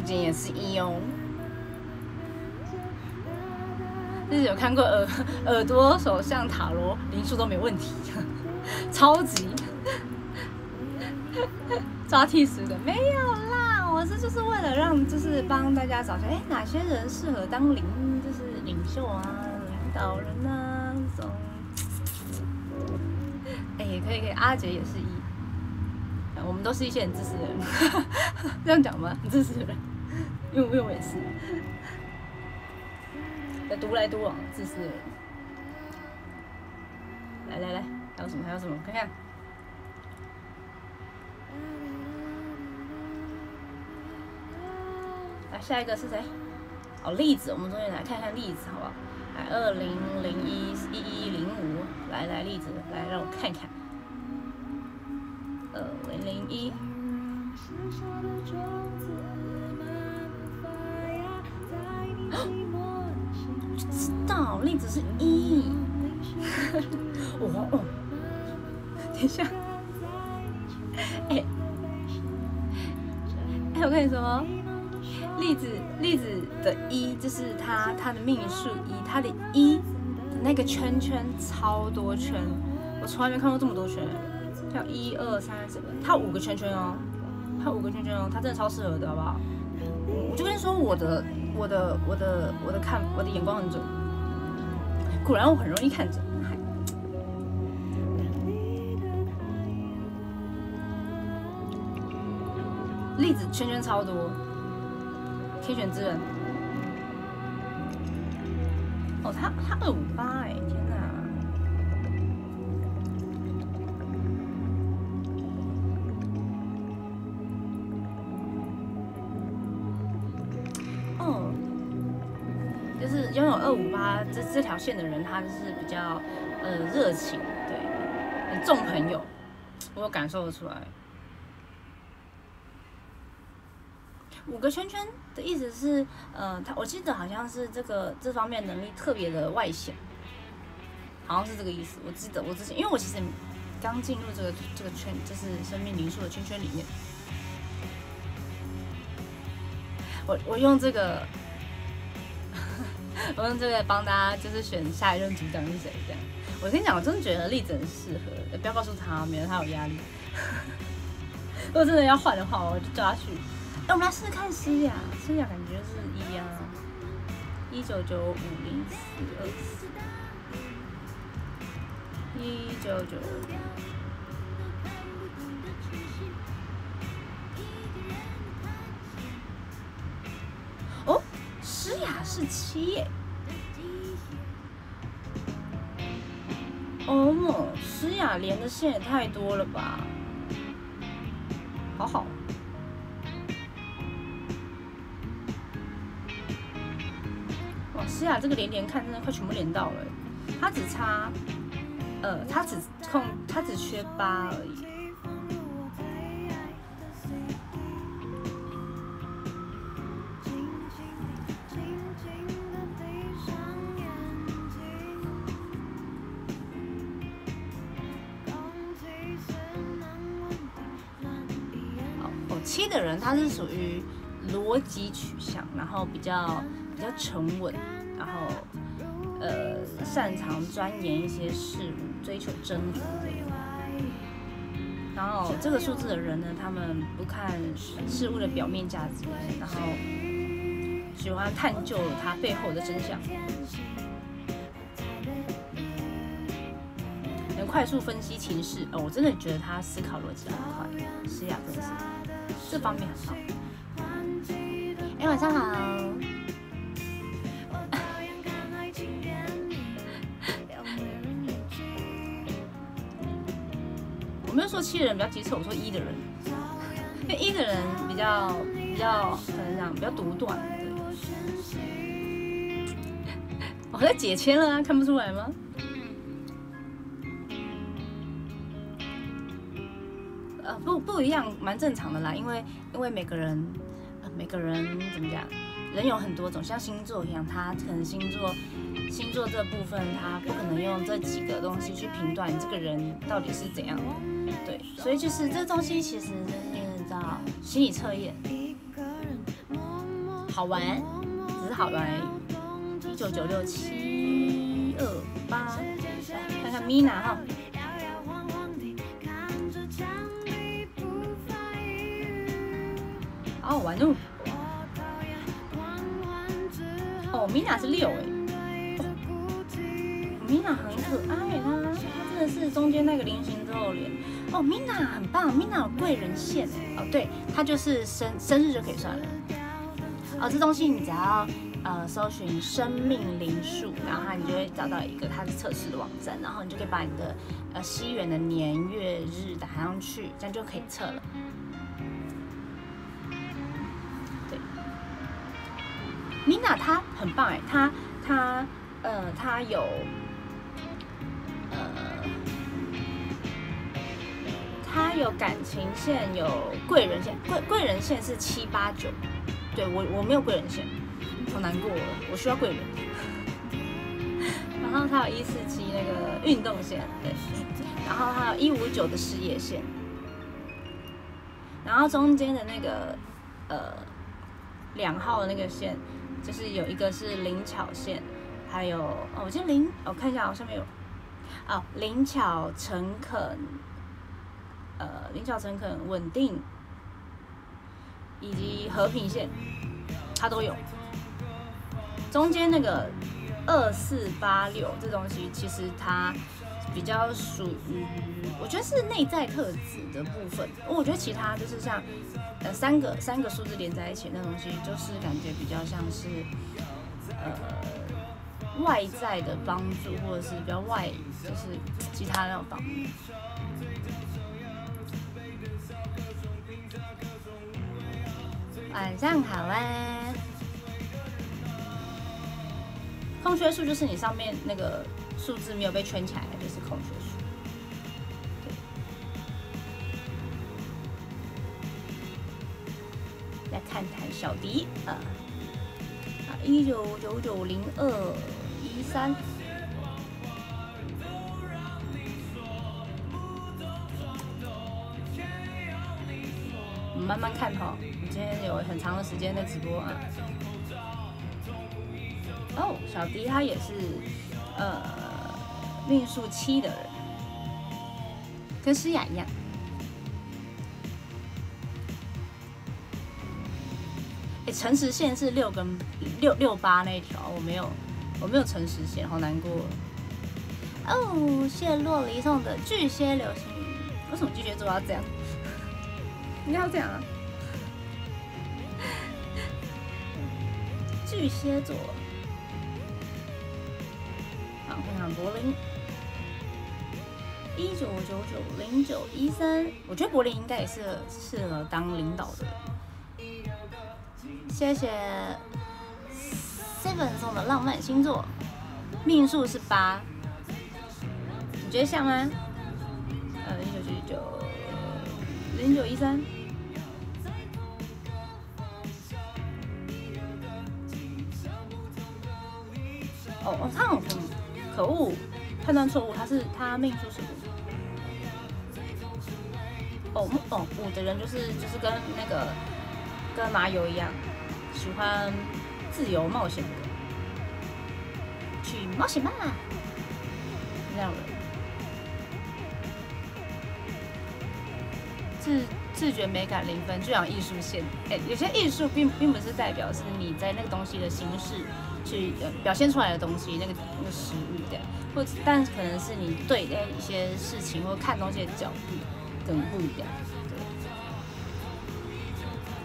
今也是一哦，就是有看过耳耳朵手像塔罗灵数都没问题，超级。抓替死的没有啦，我是就是为了让就是帮大家找下，哎哪些人适合当领就是领袖啊领导人啊这种，哎可以可以阿杰也是一，我们都是一些很自私的人，这样讲吗？很自私的人。因为因为我也是，在独来独往，自私的人。来来来，还有什么？还有什么？看看。来，下一个是谁？哦，例子，我们终于来看看例子，好不好？来，二零零一一一零五，来来例子，来让我看看。二零零一。知道，例子是一。哦哦，等一下，哎。哎，我跟你说，例子例子的一就是他他的命数一，他的一那个圈圈超多圈，我从来没看过这么多圈，叫一二三四，他五个圈圈哦，他五个圈圈哦，他真的超适合的，好不好？我就跟你说我的。我的我的我的看我的眼光很准，果然我很容易看准。例子圈圈超多，天选之人。哦，他他二五八哎，天这条线的人，他就是比较呃热情，对，很重朋友，我感受得出来。五个圈圈的意思是，呃，他我记得好像是这个这方面能力特别的外显，好像是这个意思。我记得我之前，因为我其实刚进入这个这个圈，就是生命灵数的圈圈里面，我我用这个，我用这个帮大家就是选下一任组长是谁这样。我跟你讲，我真的觉得栗子很适合，不要告诉他，免得他有压力。如果真的要换的话，我就叫他去。那我们来试试看诗雅，诗雅感觉是一啊，一九九五零四二四，一九九。诗雅是七耶。哦莫，诗雅连的线也太多了吧，好好。哇，诗雅这个连连看真的快全部连到了，他只差，呃，他只空，他只缺八而已。的人他是属于逻辑取向，然后比较比较沉稳。然后，呃，擅长钻研一些事物，追求真理。然后这个数字的人呢，他们不看事物的表面价值，然后喜欢探究它背后的真相，能快速分析情势。哦，我真的觉得他思考逻辑很快，诗雅真的是这方面很好。哎，晚上好。我没有说七的人比较机车，我说一的人，因为一的人比较比较怎么讲比较独断。我在解签了啊，看不出来吗？不不一样，蛮正常的啦，因为因为每个人每个人怎么讲，人有很多种，像星座一样，他可能星座星座这部分，他不可能用这几个东西去评断你这个人到底是怎样的。对，所以就是这东西其实就是叫心理测验，好玩，只是好玩而已。一九九六七二八，看看 Mina 哈，玩哦。哦，Mina 是六哎，Mina 很可爱，她她真的是中间那个菱形之后脸。哦，Mina 很棒，Mina 有贵人线哎哦，对，它就是生生日就可以算了。哦，这东西你只要呃搜寻生命灵数，然后你就会找到一个它是测试的网站，然后你就可以把你的呃西元的年月日打上去，这样就可以测了。，Mina 她很棒哎，她她呃她有。他有感情线，有贵人线，贵贵人线是七八九，对我我没有贵人线，好难过，我需要贵人。然后他有一四七那个运动线，对，然后还有一五九的事业线，然后中间的那个呃两号的那个线，就是有一个是灵巧线，还有哦，我记得灵，我看一下，我上面有哦，灵巧诚恳。呃，灵巧诚恳、稳定，以及和平线，它都有。中间那个二四八六这东西，其实它比较属于，我觉得是内在特质的部分。我觉得其他就是像呃三个三个数字连在一起那东西，就是感觉比较像是呃外在的帮助，或者是比较外，就是其他那种方面。晚上好啊！空缺数就是你上面那个数字没有被圈起来，就是空缺数。来看看小迪啊，啊，一九九九零二一三。慢慢看哈，我今天有很长的时间在直播啊。哦，小迪他也是呃命数七的人，跟诗雅一样。哎，诚实线是六跟六六八那一条，我没有，我没有诚实线，好难过。哦，谢洛离送的巨蟹流星雨，为什么巨蟹座要这样？应该要这样啊！巨蟹座，好，看看柏林，一九九九零九一三，我觉得柏林应该也是适合当领导的。谢谢 Seven 送的浪漫星座，命数是八，你觉得像吗？呃，一九九九零九一三。哦，他很可恶，判断错误，他是他命数是五。哦哦，我的人就是就是跟那个跟麻油一样，喜欢自由冒险的，去冒险吧，这样的。自自觉美感零分，就讲艺术线。哎，有些艺术并并不是代表是你在那个东西的形式。去表现出来的东西，那个那个食物的，或但可能是你对那一些事情或看东西的角度跟不一样。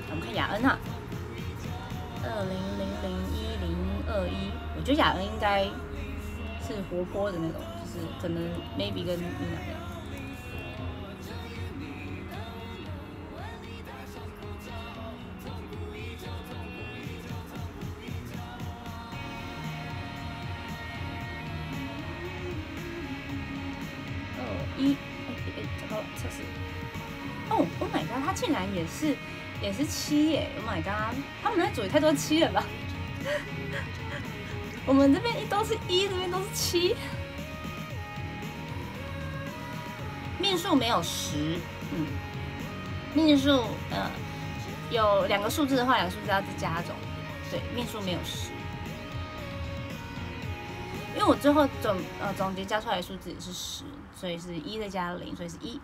我们看雅恩哈，二零零零一零二一，我觉得雅恩应该是活泼的那种，就是可能 maybe 跟你那七耶！Oh my god，他们那组也太多七了吧？我们这边一都是一，这边都是七。命数没有十，嗯，命数呃有两个数字的话，两个数字要再加总，对，命数没有十。因为我最后总呃总结加出来的数字也是十，所以是一再加零，所以是一。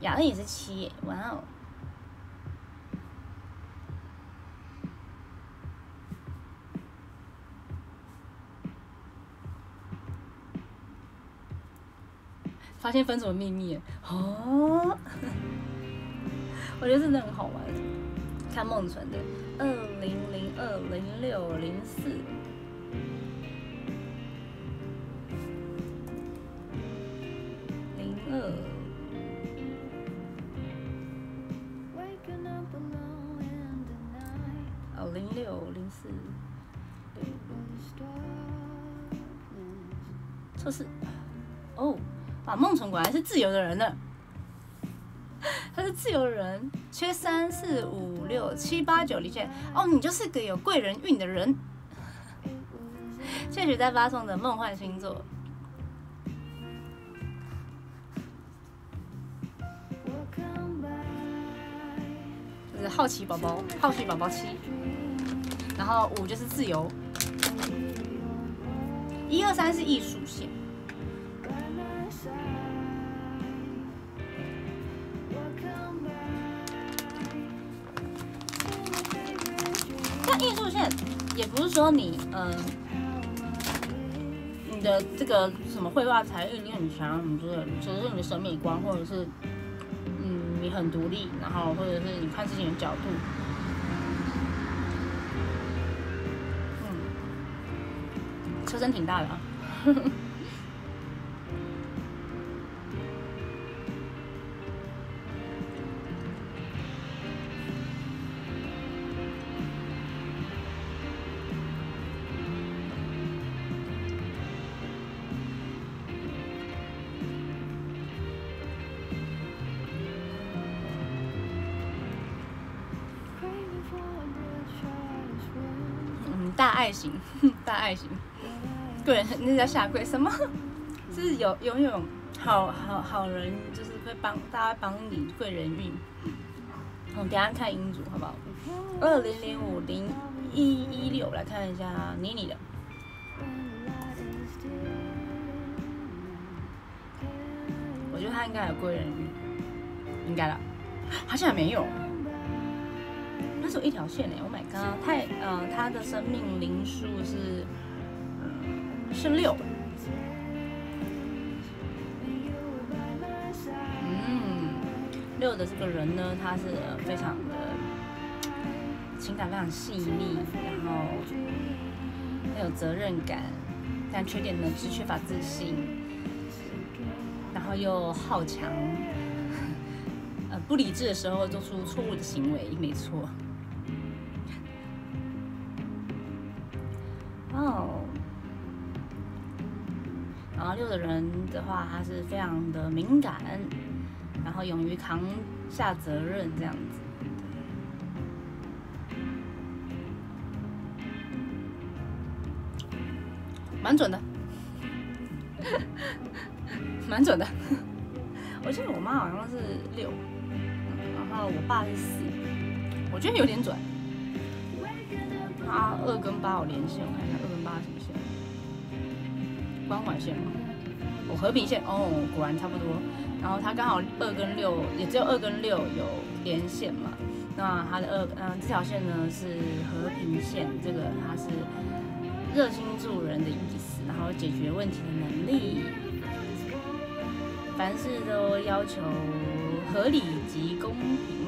雅恩也是七，哇哦！发现分组的秘密。哦，我觉得真的很好玩。看梦存的。二零零二零六零四。零二。哦零六零四。测试。哦。啊，梦纯果然是自由的人呢，他是自由人，缺三四五六七八九，理解哦，你就是个有贵人运的人。谢谢在发送的梦幻星座，就是好奇宝宝，好奇宝宝七，然后五就是自由，一二三是艺术线。艺术线也不是说你，嗯，你的这个什么绘画才艺你很强，你就是只是你的审美观，或者是，嗯，你很独立，然后或者是你看事情的角度，嗯，车身挺大的啊。贵人那叫下跪什么？是有有有好好好人，就是会帮大家帮你贵人运。我们等下看英主好不好？二零零五零一一六来看一下妮妮的。我觉得他应该有贵人运，应该了。好像没有，那是有一条线哎！Oh my god，太呃，他的生命灵数是是六。嗯，六的这个人呢，他是非常的情感非常细腻，然后很有责任感，但缺点呢是缺乏自信，然后又好强。呃不理智的时候做出错误的行为，没错。哦，后六的人的话，他是非常的敏感，然后勇于扛下责任，这样子，蛮准的，蛮准的。我记得我妈好像是六。然后我爸是四，我觉得有点准。他二跟八有连线，我看一下二跟八什么线？关怀线吗？我和平线哦，果然差不多。然后他刚好二跟六，也只有二跟六有连线嘛。那他的二嗯这条线呢是和平线，这个它是热心助人的意思，然后解决问题的能力，凡事都要求。合理及公平。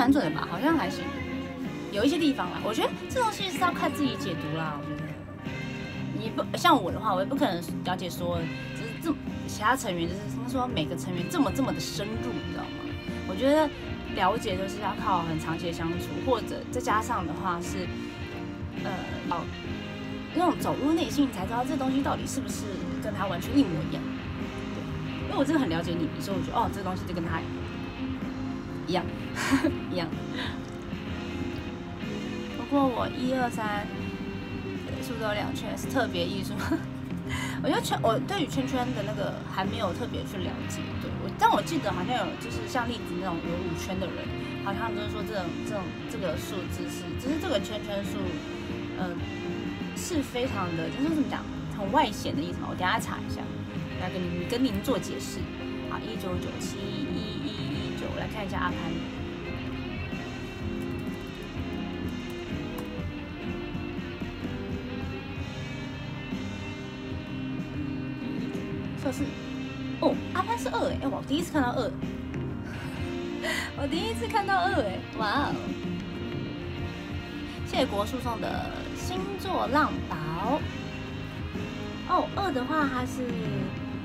蛮准的吧，好像还行。有一些地方啦，我觉得这东西是要看自己解读啦。我觉得你不像我的话，我也不可能了解说，只是这其他成员就是他说每个成员这么这么的深入，你知道吗？我觉得。了解就是要靠很长期的相处，或者再加上的话是，呃，哦，那种走入内心，你才知道这东西到底是不是跟他完全一模一样。对，因为我真的很了解你，所以我觉得哦，这东西就跟他一样，一样。不过我一二三，是不是有两圈是特别艺术？我觉得圈，我对于圈圈的那个还没有特别去了解，对我，但我记得好像有，就是像例子那种有五圈的人，好像都是说这种这种这个数字是，只是这个圈圈数，嗯，是非常的，就是怎么讲，很外显的意思嘛。我等下查一下，来跟您跟您做解释。好，一九九七，看一下阿潘。是哦，阿潘是二哎，哎我第一次看到二，我第一次看到二哎，哇哦！谢谢国树送的星座浪宝哦，二的话它是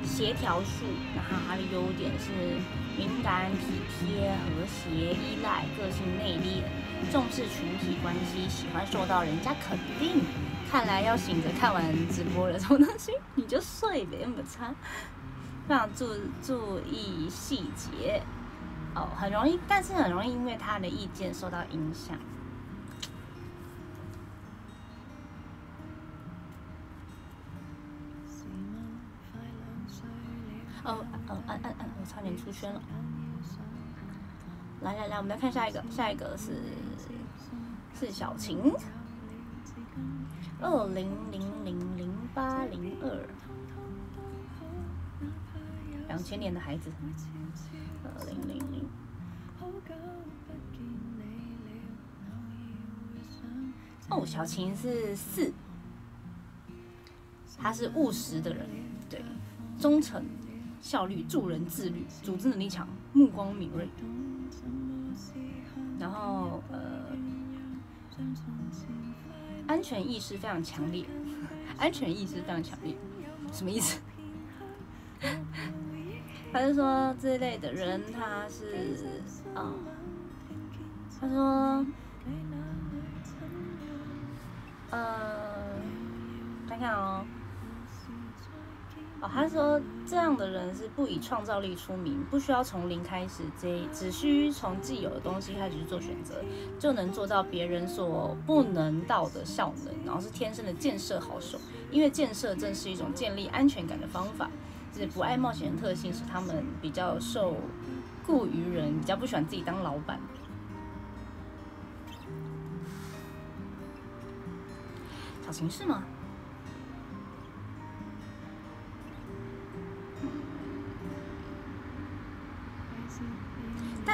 协调术，然后它的优点是敏感、体贴、和谐、依赖、个性内敛、重视群体关系、喜欢受到人家肯定。看来要醒着看完直播了，什么东西你就睡呗，那么差。非常注注意细节哦，很容易，但是很容易因为他的意见受到影响。哦哦，按按按，我差点出圈了。来来来，我们来看下一个，下一个是是小晴。二零零零零八零二，两千年的孩子。二零零零。哦，小晴是四，他是务实的人，对，忠诚、效率、助人、自律、组织能力强、目光敏锐，然后呃。安全意识非常强烈，安全意识非常强烈，什么意思？他是说这一类的人，他是啊，他说，呃，看看哦，他说这样的人是不以创造力出名，不需要从零开始，只只需从既有的东西开始去做选择，就能做到别人所不能到的效能，然后是天生的建设好手。因为建设正是一种建立安全感的方法，是不爱冒险的特性使他们比较受雇于人，比较不喜欢自己当老板。小情是吗？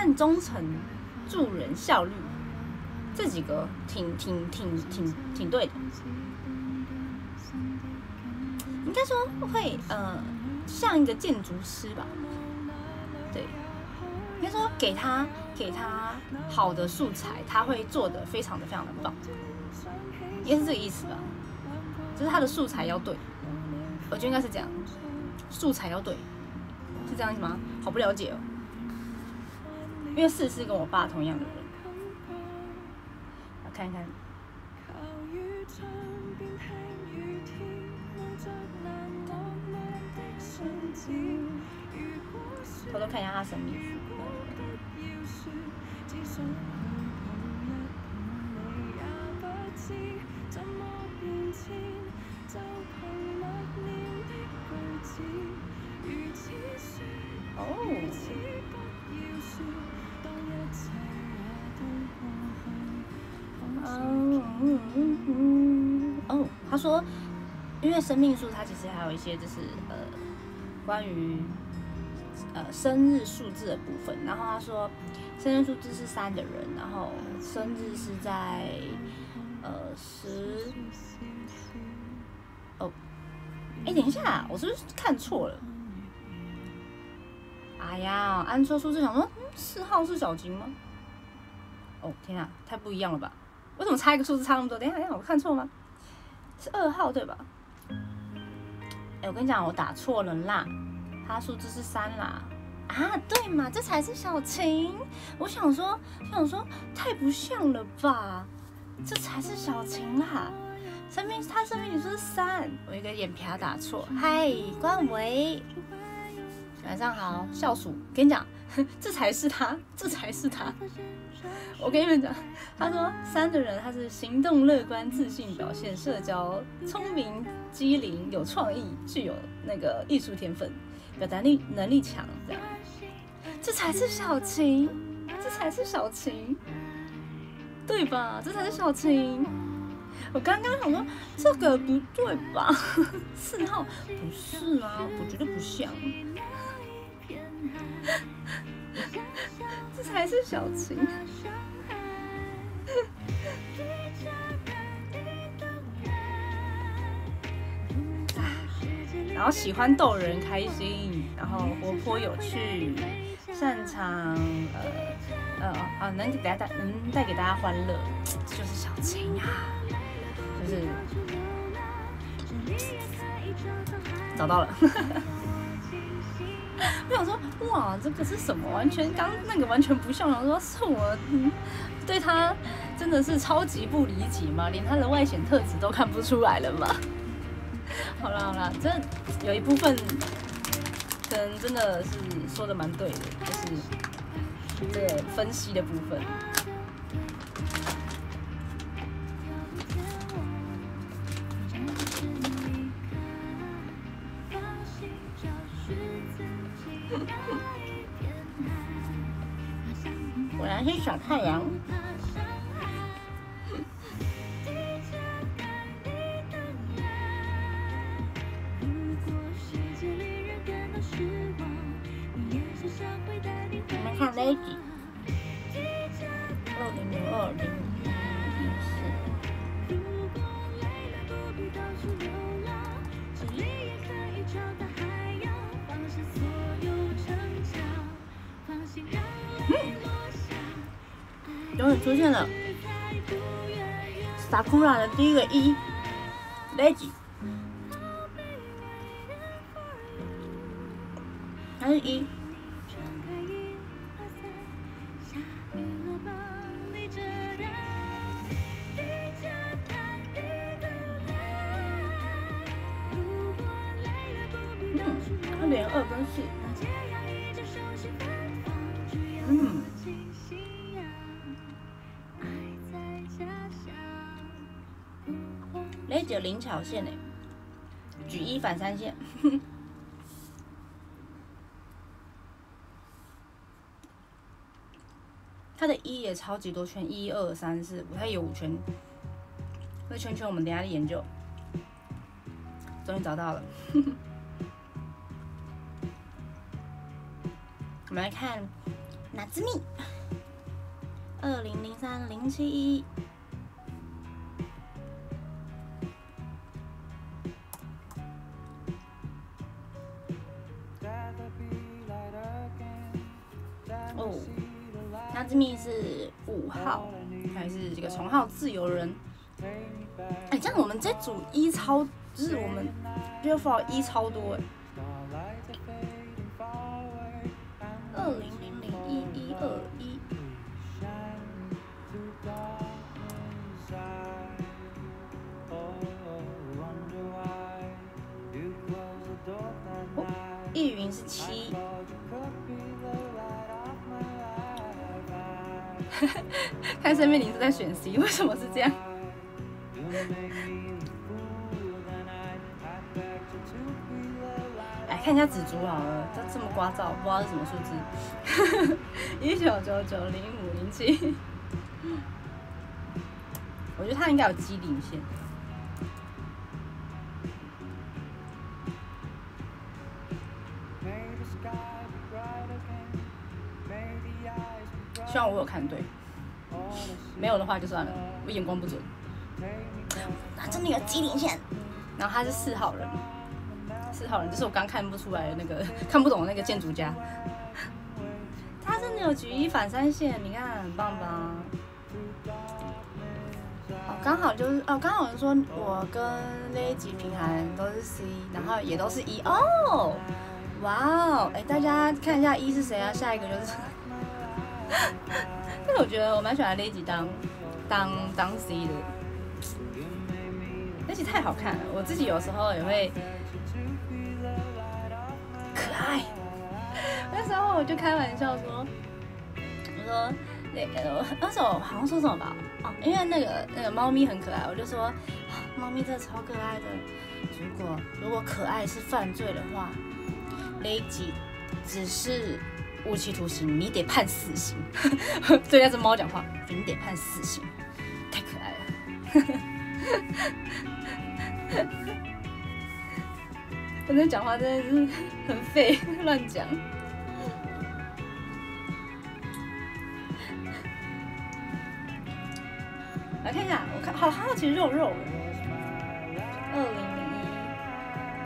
但忠诚、助人、效率这几个挺挺挺挺挺对的。应该说会呃像一个建筑师吧，对，应该说给他给他好的素材，他会做的非常的非常的棒，应该是这个意思吧，就是他的素材要对，我觉得应该是这样，素材要对，是这样子吗？好不了解哦。因为四是跟我爸同样的人，来看一看。偷偷看一下他神秘书。哦，哦他说，因为生命数它其实还有一些就是呃，关于呃生日数字的部分。然后他说，生日数字是三的人，然后生日是在呃十。哦，哎，等一下，我是不是看错了？哎呀，按错数字，想说嗯四号是小金吗？哦天啊，太不一样了吧？为什么差一个数字差那么多？等一下，等一下，我看错吗？是二号对吧？哎，我跟你讲，我打错了啦，他数字是三啦。啊，对嘛，这才是小晴。我想说，我想说太不像了吧？这才是小晴啦。生命，他生命你说是三，我一个眼皮打错。嗨，关伟，晚上好，笑鼠，跟你讲，这才是他，这才是他。我跟你们讲，他说三的人他是行动乐观、自信、表现、社交、聪明、机灵、有创意、具有那个艺术天分、表达力能力强，这样，这才是小晴，这才是小晴，对吧？这才是小晴。我刚刚想说这个不对吧？四号不是啊，我觉得不像。这才是小晴。然后喜欢逗人开心，然后活泼有趣，擅长呃呃啊能给大家带能带给大家欢乐，这 就是小晴啊，就是找到了。我想说，哇，这个是什么？完全刚那个完全不像。我说是我对他真的是超级不理解吗？连他的外显特质都看不出来了吗？好了好了，这有一部分可能真的是说的蛮对的，就是这个分析的部分。果然是小太阳。我们看 Lady，二零零二零。一四，嗯终于出现了，Sakura 的第一个一，Lady，还是一。条线诶，举一反三线。它的一也超级多圈，一二三四五，它有五圈。那圈圈我们等下研究。终于找到了。我们来看哪只蜜？二零零三零七一。还是这个重号自由人？哎，这样我们这组一超，就是我们 beautiful 一超多哎。二看生命灵是在选 C，为什么是这样？来看一下紫竹好了，它这么聒噪，不知道是什么数字。一九九九零五零七，我觉得它应该有机灵线。希望我有看对，没有的话就算了，我眼光不准。他真的有机灵线，然后他是四号人，四号人就是我刚看不出来的那个 看不懂的那个建筑家。他真的有举一反三线，你看很棒吧？哦，刚好就是哦，刚好有人说我跟那一集平涵都是 C，然后也都是一哦，哇哦，哎，大家看一下一是谁啊？下一个就是。但是我觉得我蛮喜欢那一集当当当 C 的。那集太好看了，我自己有时候也会可爱。那时候我就开玩笑说，我说那个那时候好像说什么吧，哦，因为那个那个猫咪很可爱，我就说猫咪真的超可爱的。如果如果可爱是犯罪的话，Lady 只是无期徒刑，你得判死刑。对那只猫讲话，你得判死刑，太可爱了。反正讲话真的是很废，乱讲。来看一下，我看好好奇肉肉。二零零一，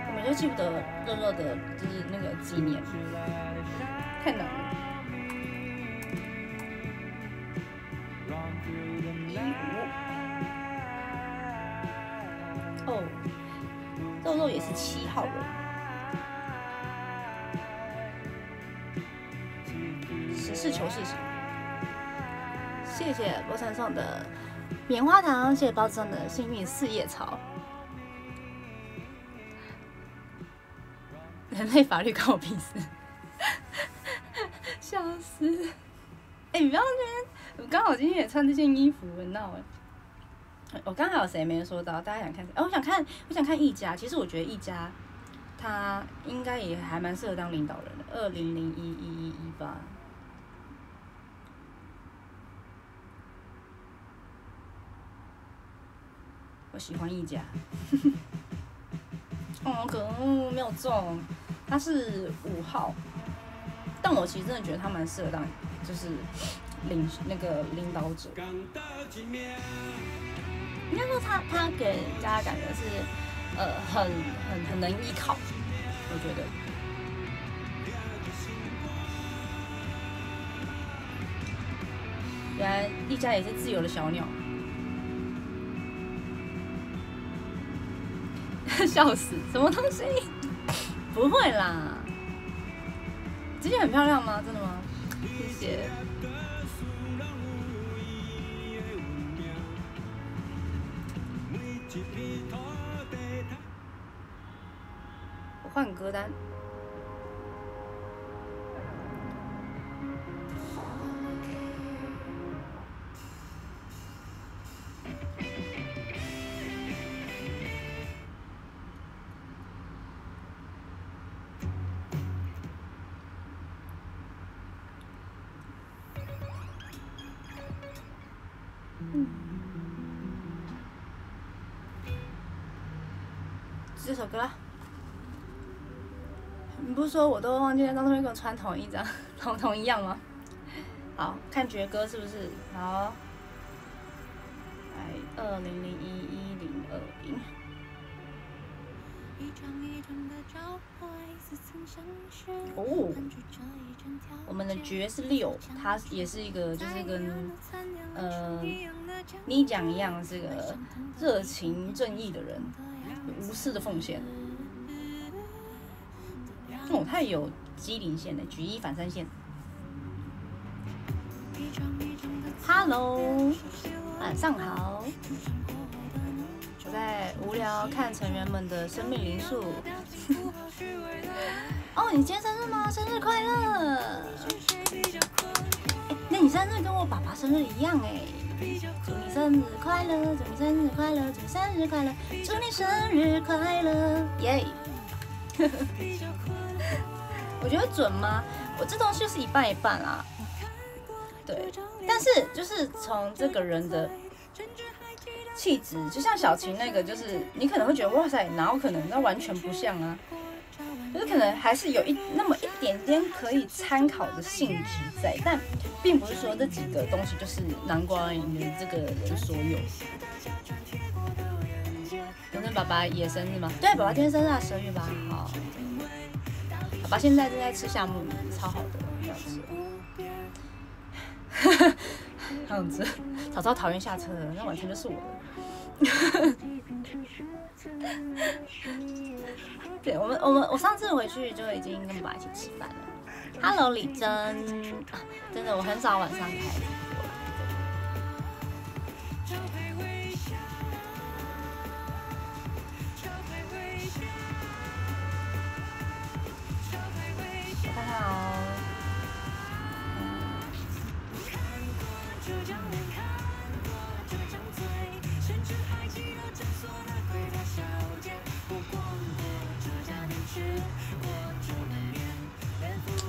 我们就记不得肉肉的，就是那个纪念。太难了。哦，肉肉也是七号人，实事求是。谢谢波山送的棉花糖，谢谢包子送的幸运四叶草。人类法律关我屁事，笑死！哎，你不要那，我刚好今天也穿这件衣服，很闹哎。我刚好有谁没说到？大家想看谁？哦，我想看，我想看一家。其实我觉得一家，他应该也还蛮适合当领导人的。二零零一一一一八，我喜欢一家。哦，可能，没有中。他是五号，但我其实真的觉得他蛮适合当，就是领那个领导者。应该说他他给大家感觉是，呃，很很很能依靠，我觉得。原来一家也是自由的小鸟，笑死！什么东西？不会啦，这件很漂亮吗？真的吗？谢谢。换歌单。这首歌啦。你不是说我都忘记了张同学跟我穿同一张，同同一样吗？好看爵哥是不是？好，来二零零一一零二零。哦，我们的爵是六，它也是一个就是跟呃你讲一样，是个热情正义的人，无私的奉献。哦，太有机灵线的，举一反三线。Hello，晚上好。我在无聊看成员们的生命灵数。哦，你今天生日吗？生日快乐！那你生日跟我爸爸生日一样哎。祝你生日快乐！祝你生日快乐！祝你生日快乐！祝你生日快乐！耶！我觉得准吗？我这东西就是一半一半啊。对，但是就是从这个人的气质，就像小晴那个，就是你可能会觉得哇塞，哪有可能？那完全不像啊。就是可能还是有一那么一点点可以参考的性质在，但并不是说这几个东西就是南瓜你的这个人所有。永正爸爸也生日吗？对，爸爸今天生日啊，十二月八号。爸爸现在正在吃夏目鱼，超好的，要吃。这样子，早知道讨厌下车了，那完全就是我的。对我们，我们我上次回去就已经跟爸爸一起吃饭了。Hello，李真，真的我很少晚上开直播。我看看哦。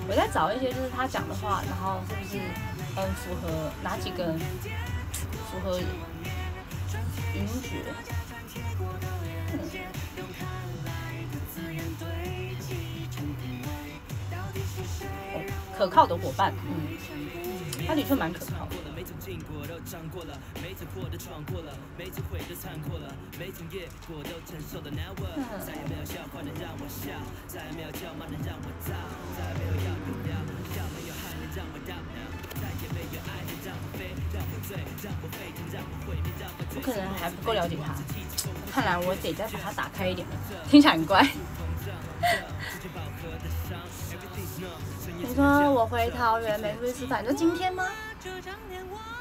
我在找一些就是他讲的话，然后是不是嗯符合哪几个符合音觉？可靠的伙伴，嗯，他的确蛮可靠的。我可能还不够了解他，看来我得再把它打开一点。听起来很怪。你说我回桃园没出去吃饭，就今天吗？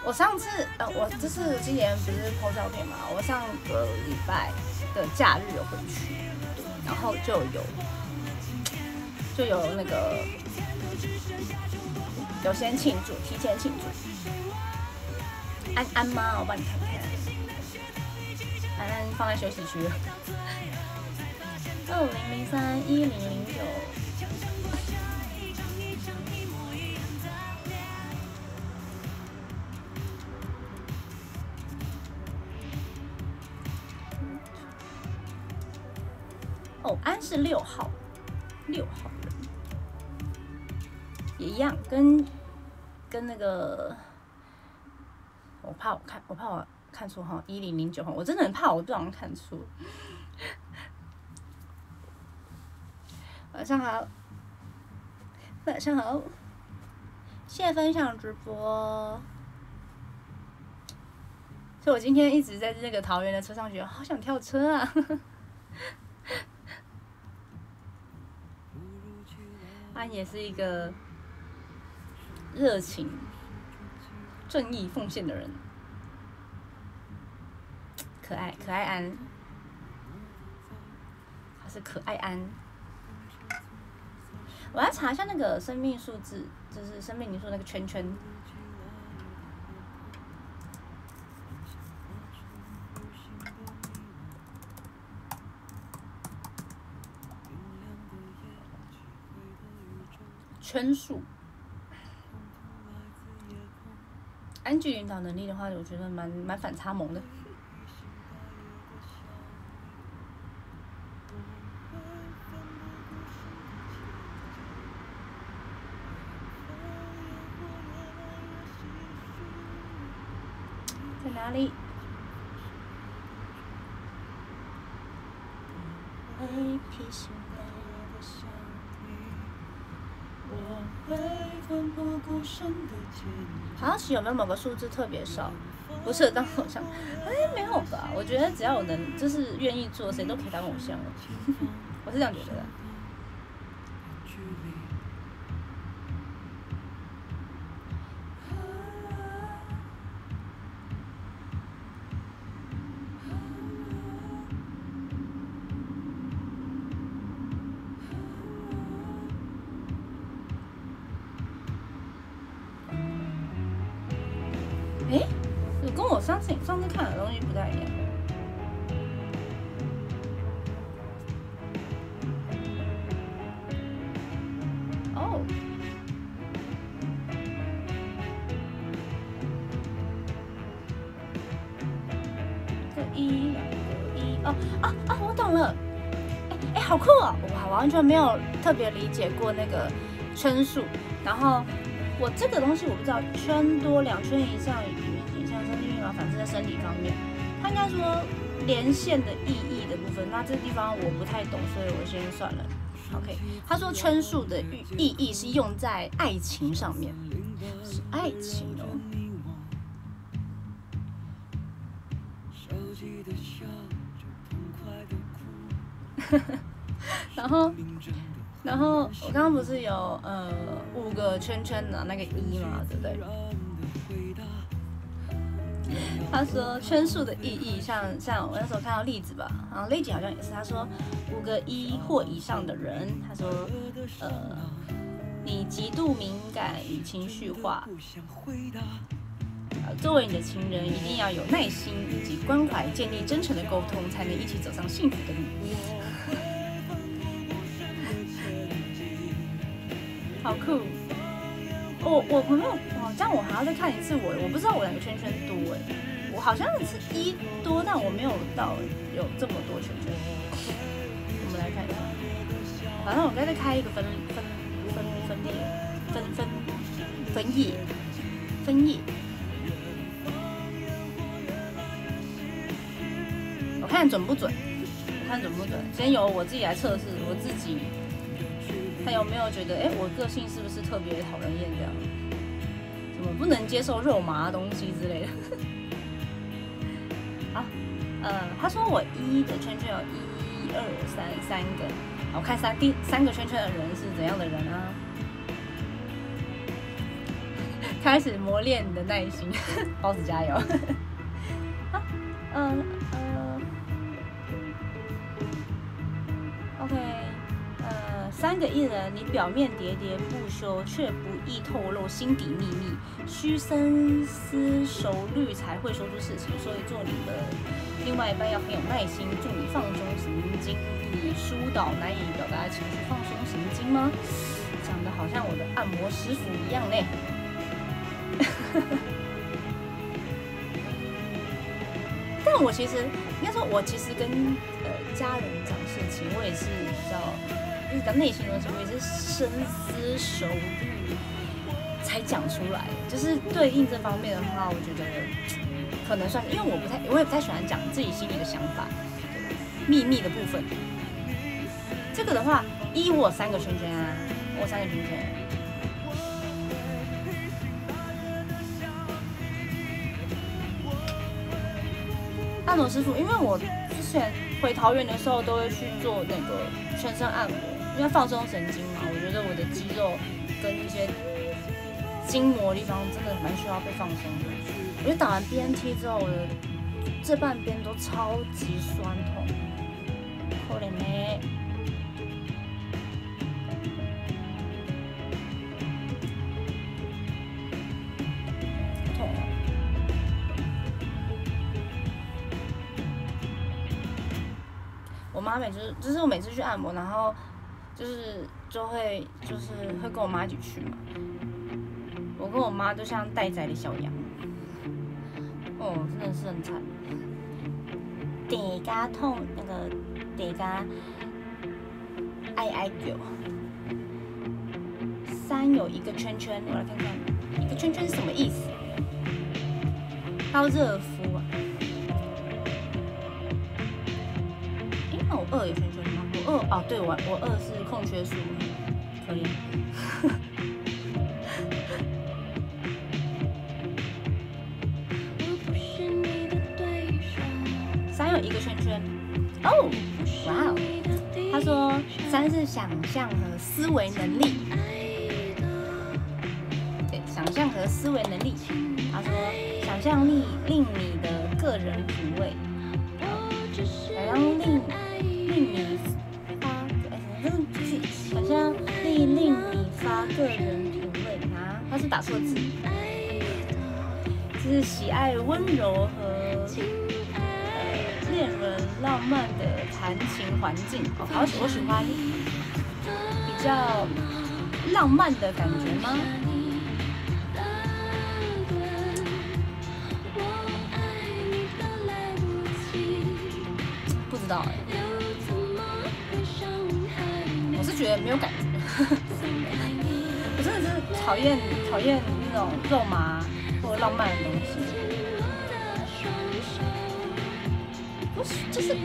我上次呃，我这是今年不是 po 照片嘛？我上个礼拜的假日有回去，然后就有就有那个有先庆祝，提前庆祝。安安吗？我帮你看看。安安放在休息区。二零零三一零零九。哦，安是六号，六号人，也一样，跟跟那个，我怕我看，我怕我看错哈，一零零九号，我真的很怕我这样看错。晚上好，晚上好，谢谢分享直播。所以我今天一直在这个桃园的车上，觉得好想跳车啊。安 也是一个热情、正义、奉献的人，可爱可爱安，他是可爱安。我要查一下那个生命数字，就是生命灵数那个圈圈。圈数，安距领导能力的话，我觉得蛮蛮反差萌的。在哪里？好像是有没有某个数字特别少，不适合当偶像？哎，没有吧？我觉得只要我能，就是愿意做，谁都可以当偶像了。我是这样觉得的。全没有特别理解过那个圈数，然后我这个东西我不知道，圈多两圈以上。影响身体密码反正在身体方面，他应该说连线的意义的部分，那这地方我不太懂，所以我先算了。OK，他说圈数的意意义是用在爱情上面，是爱情哦。然后，我刚刚不是有呃五个圈圈的那个一嘛，对不对？他说圈数的意义，像像我那时候看到例子吧，然后 Lady 好像也是，他说五个一或以上的人，他说呃，你极度敏感与情绪化，作为你的情人，一定要有耐心以及关怀，建立真诚的沟通，才能一起走上幸福的路。好酷！我我朋友哇，这样我还要再看一次我，我不知道我哪个圈圈多哎，我好像是一多，但我没有到有这么多圈圈。我们来看一下，反正我该再开一个分分分分裂分分分页分页，我看准不准？我看准不准？先由我自己来测试我自己。他有没有觉得，哎，我个性是不是特别讨人厌这样？怎么不能接受肉麻的东西之类的？好，呃，他说我一的圈圈有一二三三个，我看三第三个圈圈的人是怎样的人啊？开始磨练你的耐心，包子加油！三个艺人，你表面喋喋不休，却不易透露心底秘密，需深思熟虑才会说出事情。所以做你的另外一半要很有耐心，助你放松神经，以疏导难以表达的情绪，放松神经吗？讲的好像我的按摩师傅一样呢。但我其实应该说，我其实跟呃家人讲事情，我也是比较。在内心的时候，也是深思熟虑才讲出来。就是对应这方面的话，我觉得可能算，因为我不太，我也不太喜欢讲自己心里的想法，秘密的部分。这个的话，一我三个圈圈啊，我三个圈圈。按摩师傅，因为我之前回桃园的时候，都会去做那个全身按摩。因为放松神经嘛，我觉得我的肌肉跟一些筋膜地方真的蛮需要被放松的。我觉得打完 BNT 之后，我的这半边都超级酸痛，可怜呢。痛！我妈每次就是我每次去按摩，然后。就是就会就是会跟我妈一起去嘛，我跟我妈就像待宰的小羊，哦，真的是很惨。地加痛那个地加爱爱狗。三有一个圈圈，我来看看，一个圈圈是什么意思？高热敷啊。哎，那我二有圈圈？二哦，对我我二是空缺数，可以。三有一个圈圈，哦，哇哦，他说三是想象和思维能力。对想象和思维能力，他说，想象力令你的个人品味，想象令令你？就是想象力令你发个人品味啊？他是打错字，就是喜爱温柔和呃恋人浪漫的弹琴环境。哦，好，我喜欢比较浪漫的感觉吗？不知道哎，我觉得没有感觉，我真的是讨厌讨厌那种肉麻或浪漫的东西。不是，就是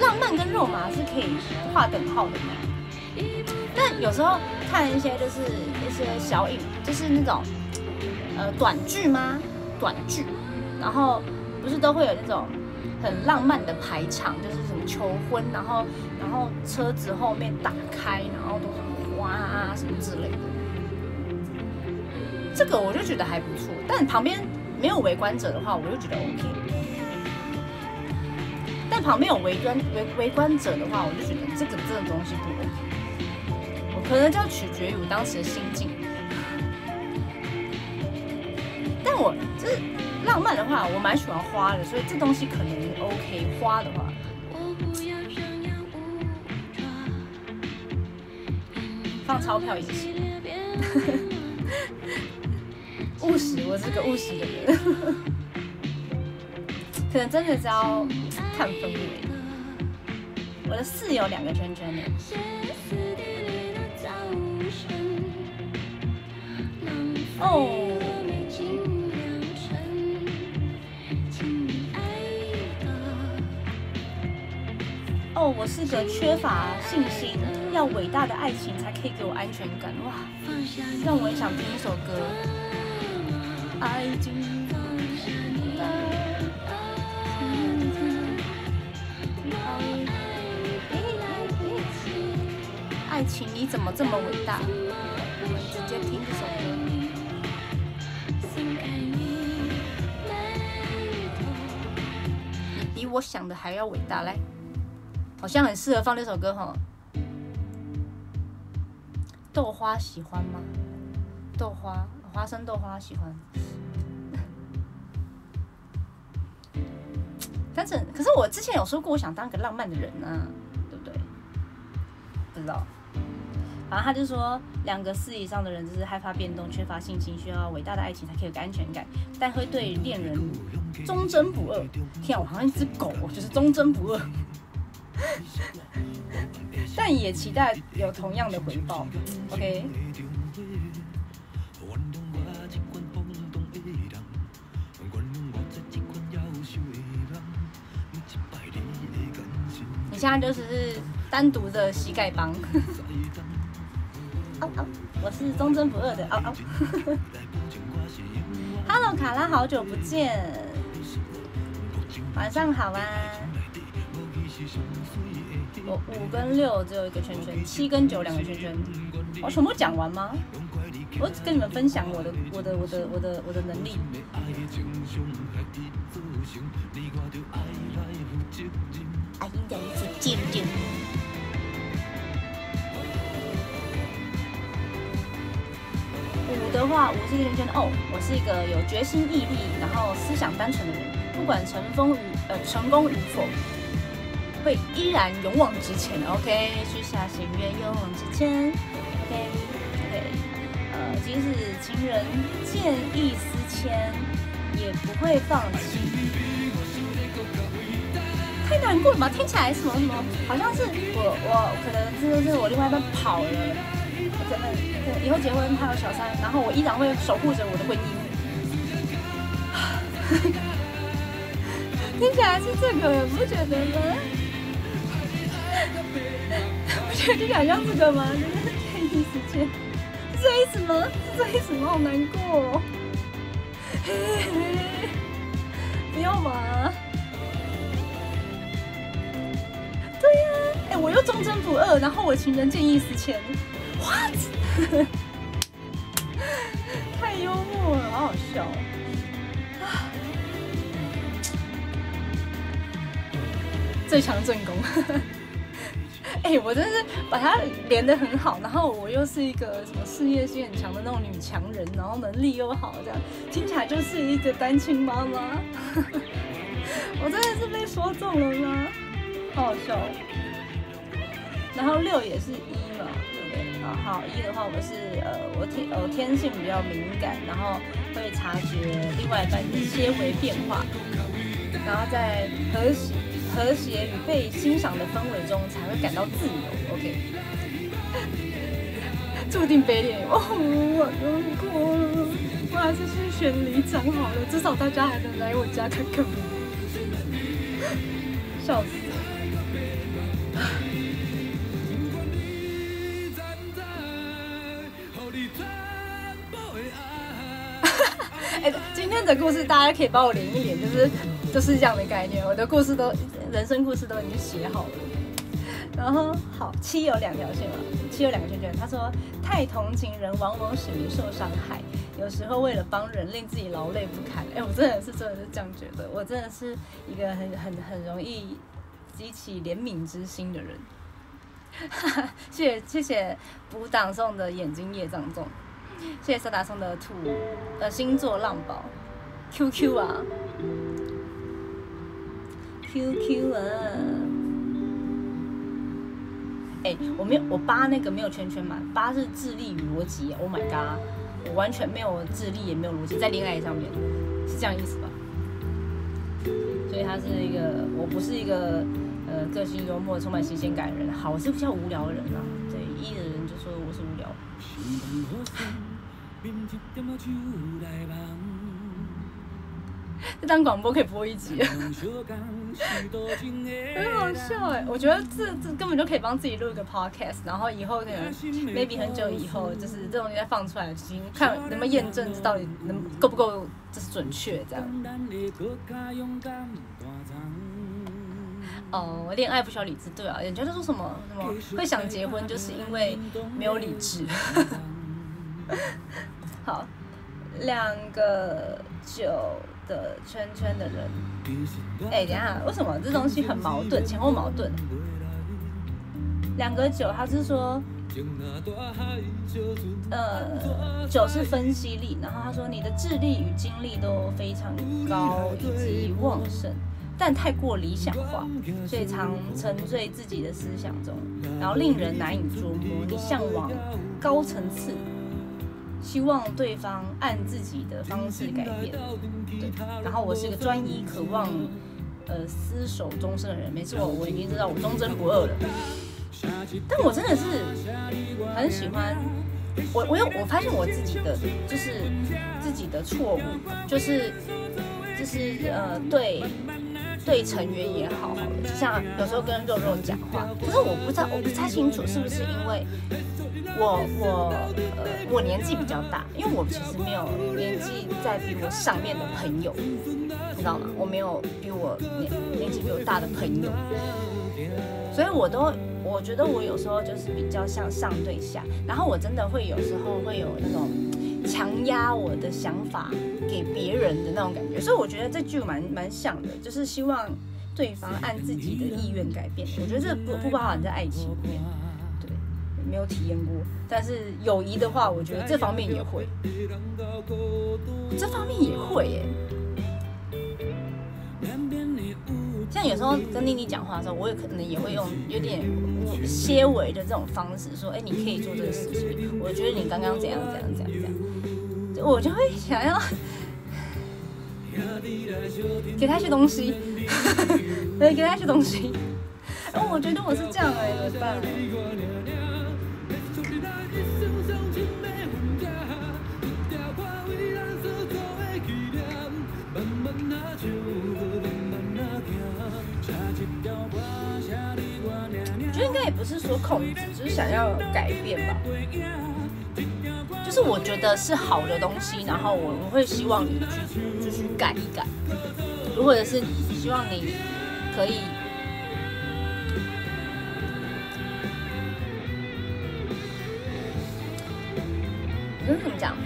浪漫跟肉麻是可以划等号的嘛。但有时候看一些就是一些小影，就是那种呃短剧吗？短剧，然后不是都会有那种。很浪漫的排场，就是求婚，然后然后车子后面打开，然后都是花啊什么之类的。这个我就觉得还不错，但旁边没有围观者的话，我就觉得 OK。但旁边有围观围围观者的话，我就觉得这个这个东西不 OK。我可能就要取决于我当时的心境。但我就是。浪漫的话，我蛮喜欢花的，所以这东西可能 OK。花的话，放钞票也行。务实，我是个务实的人。可能真的是要看氛围。我的四有两个圈圈呢。哦。哦，我是个缺乏信心，要伟大的爱情才可以给我安全感。哇，让我也想听一首歌。爱情，爱情你怎么这么伟大？我们直接听这首歌。你比我想的还要伟大，来。好像很适合放这首歌哈。豆花喜欢吗？豆花，花生豆花喜欢。但是，可是我之前有说过，我想当个浪漫的人啊，对不对？不知道。反正他就说，两个四以上的人就是害怕变动，缺乏信心，需要伟大的爱情才可以有个安全感，但会对恋人忠贞不二。天啊，我好像一只狗，就是忠贞不二。但也期待有同样的回报。OK。你现在就是单独的膝盖帮。嗷 嗷，我是忠贞不二的哦哦。Hello，卡拉，好久不见，晚上好啊。我五跟六只有一个圈圈，七跟九两个圈圈。我全部讲完吗？我只跟你们分享我的我的我的我的我的能力。五的话，五是一个圈圈哦。我是一个有决心毅力，然后思想单纯的人，不管成功与呃成功与否。会依然勇往直前，OK，许下心愿，勇往直前，OK，OK，呃，即使情人见异思迁，也不会放弃。太难过了吧？听起来什么什么，好像是我我可能真的是我另外一半跑了，我真的以后结婚他有小三，然后我依然会守护着我的婚姻。听起来是这个，不觉得吗？不觉得听起来像这个吗？就是建议时间，是这意思吗？是这意思吗？好难过。不要嘛！对呀，哎，我又忠贞不二，然后我情人见异思迁，what？太幽默了，好好笑。最强正宫，哎，我真是把它连得很好，然后我又是一个什么事业心很强的那种女强人，然后能力又好，这样听起来就是一个单亲妈妈。我真的是被说中了吗？好好笑。然后六也是一嘛，对不对？啊，好一的话，我是呃，我天呃天性比较敏感，然后会察觉另外一半的些微变化，然后再和谐。和谐与被欣赏的氛围中，才会感到自由。OK，注定卑劣哦，我难过了，我还是去选里长好了，至少大家还能来我家看看我。笑死！哎，今天的故事大家可以帮我连一连，就是就是这样的概念。我的故事都。人生故事都已经写好了，然后好七有两条线嘛，七有两个圈圈。他说太同情人往往使你受伤害，有时候为了帮人令自己劳累不堪。哎，我真的是真的是这样觉得，我真的是一个很很很容易激起怜悯之心的人。谢谢谢谢补档送的眼睛业障重，谢谢萨达送的土呃星座浪宝 QQ 啊。Q Q 啊！哎，我没有，我八那个没有圈圈嘛，八是智力与逻辑。Oh my god，我完全没有智力，也没有逻辑，在恋爱上面是这样意思吧？所以他是一个，我不是一个呃个性幽默、充满新鲜感的人。好，我是比较无聊的人啊。对，一的人就说我是无聊。这当广播可以播一集，很好笑哎！我觉得这这根本就可以帮自己录一个 podcast，然后以后可能 maybe 很久以后，就是这种西再放出来，看能不能验证这到底能够不够，就是准确这样。哦，恋爱不需要理智，对啊，人家就说什么什么会想结婚，就是因为没有理智。好，两个九。的圈圈的人，哎，等下，为什么这东西很矛盾，前后矛盾？两个九，他是说，呃，九是分析力，然后他说你的智力与精力都非常高以及旺盛，但太过理想化，所以常沉醉自己的思想中，然后令人难以捉摸。你向往高层次。希望对方按自己的方式改变，对。然后我是一个专一、渴望呃厮守终身的人，没错，我已经知道我忠贞不二了。但我真的是很喜欢我，我有我发现我自己的就是自己的错误，就是就是呃对对成员也好好的，就像有时候跟肉肉讲话，可是我不知道我不太清楚是不是因为。我我呃我年纪比较大，因为我其实没有年纪在比我上面的朋友，你知道吗？我没有比我年年纪比我大的朋友，所以我都我觉得我有时候就是比较像上对下，然后我真的会有时候会有那种强压我的想法给别人的那种感觉，所以我觉得这句蛮蛮像的，就是希望对方按自己的意愿改变。我觉得这不不包含在爱情里面。没有体验过，但是友谊的话，我觉得这方面也会，这方面也会耶。像有时候跟妮妮讲话的时候，我也可能也会用有点些微的这种方式说：“哎，你可以做这个事情。”我觉得你刚刚怎样怎样怎样怎样，我就会想要 给他一些东西，对，给他一些东西。我觉得我是这样哎，怎么办？我觉得应该也不是说控制，只是想要改变吧。就是我觉得是好的东西，然后我我会希望你去就去改一改，或者是希望你可以。可是怎么讲？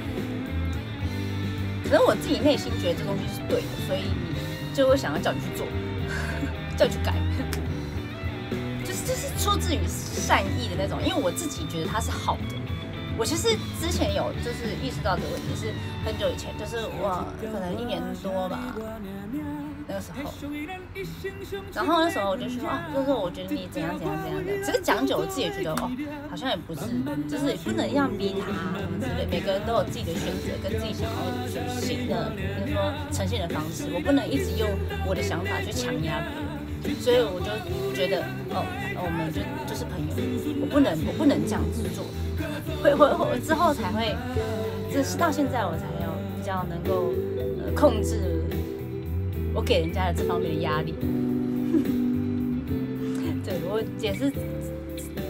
可能我自己内心觉得这东西是对的，所以你就会想要叫你去做，叫你去改。就是就是出自于善意的那种，因为我自己觉得它是好的。我其实之前有就是意识到这个问题，是很久以前，就是我可能一年多吧。那个时候，然后那时候我就说啊，就是我觉得你怎样怎样怎样的，只是讲久，我自己也觉得哦，好像也不是，就是也不能这样逼他什么之类。每个人都有自己的选择，跟自己想要行的，比如说呈现的方式，我不能一直用我的想法去强压别人，所以我就觉得哦，我们就就是朋友，我不能我不能这样子做，会会我之后才会，就是到现在我才有比较能够呃控制。我给人家的这方面的压力，对我也是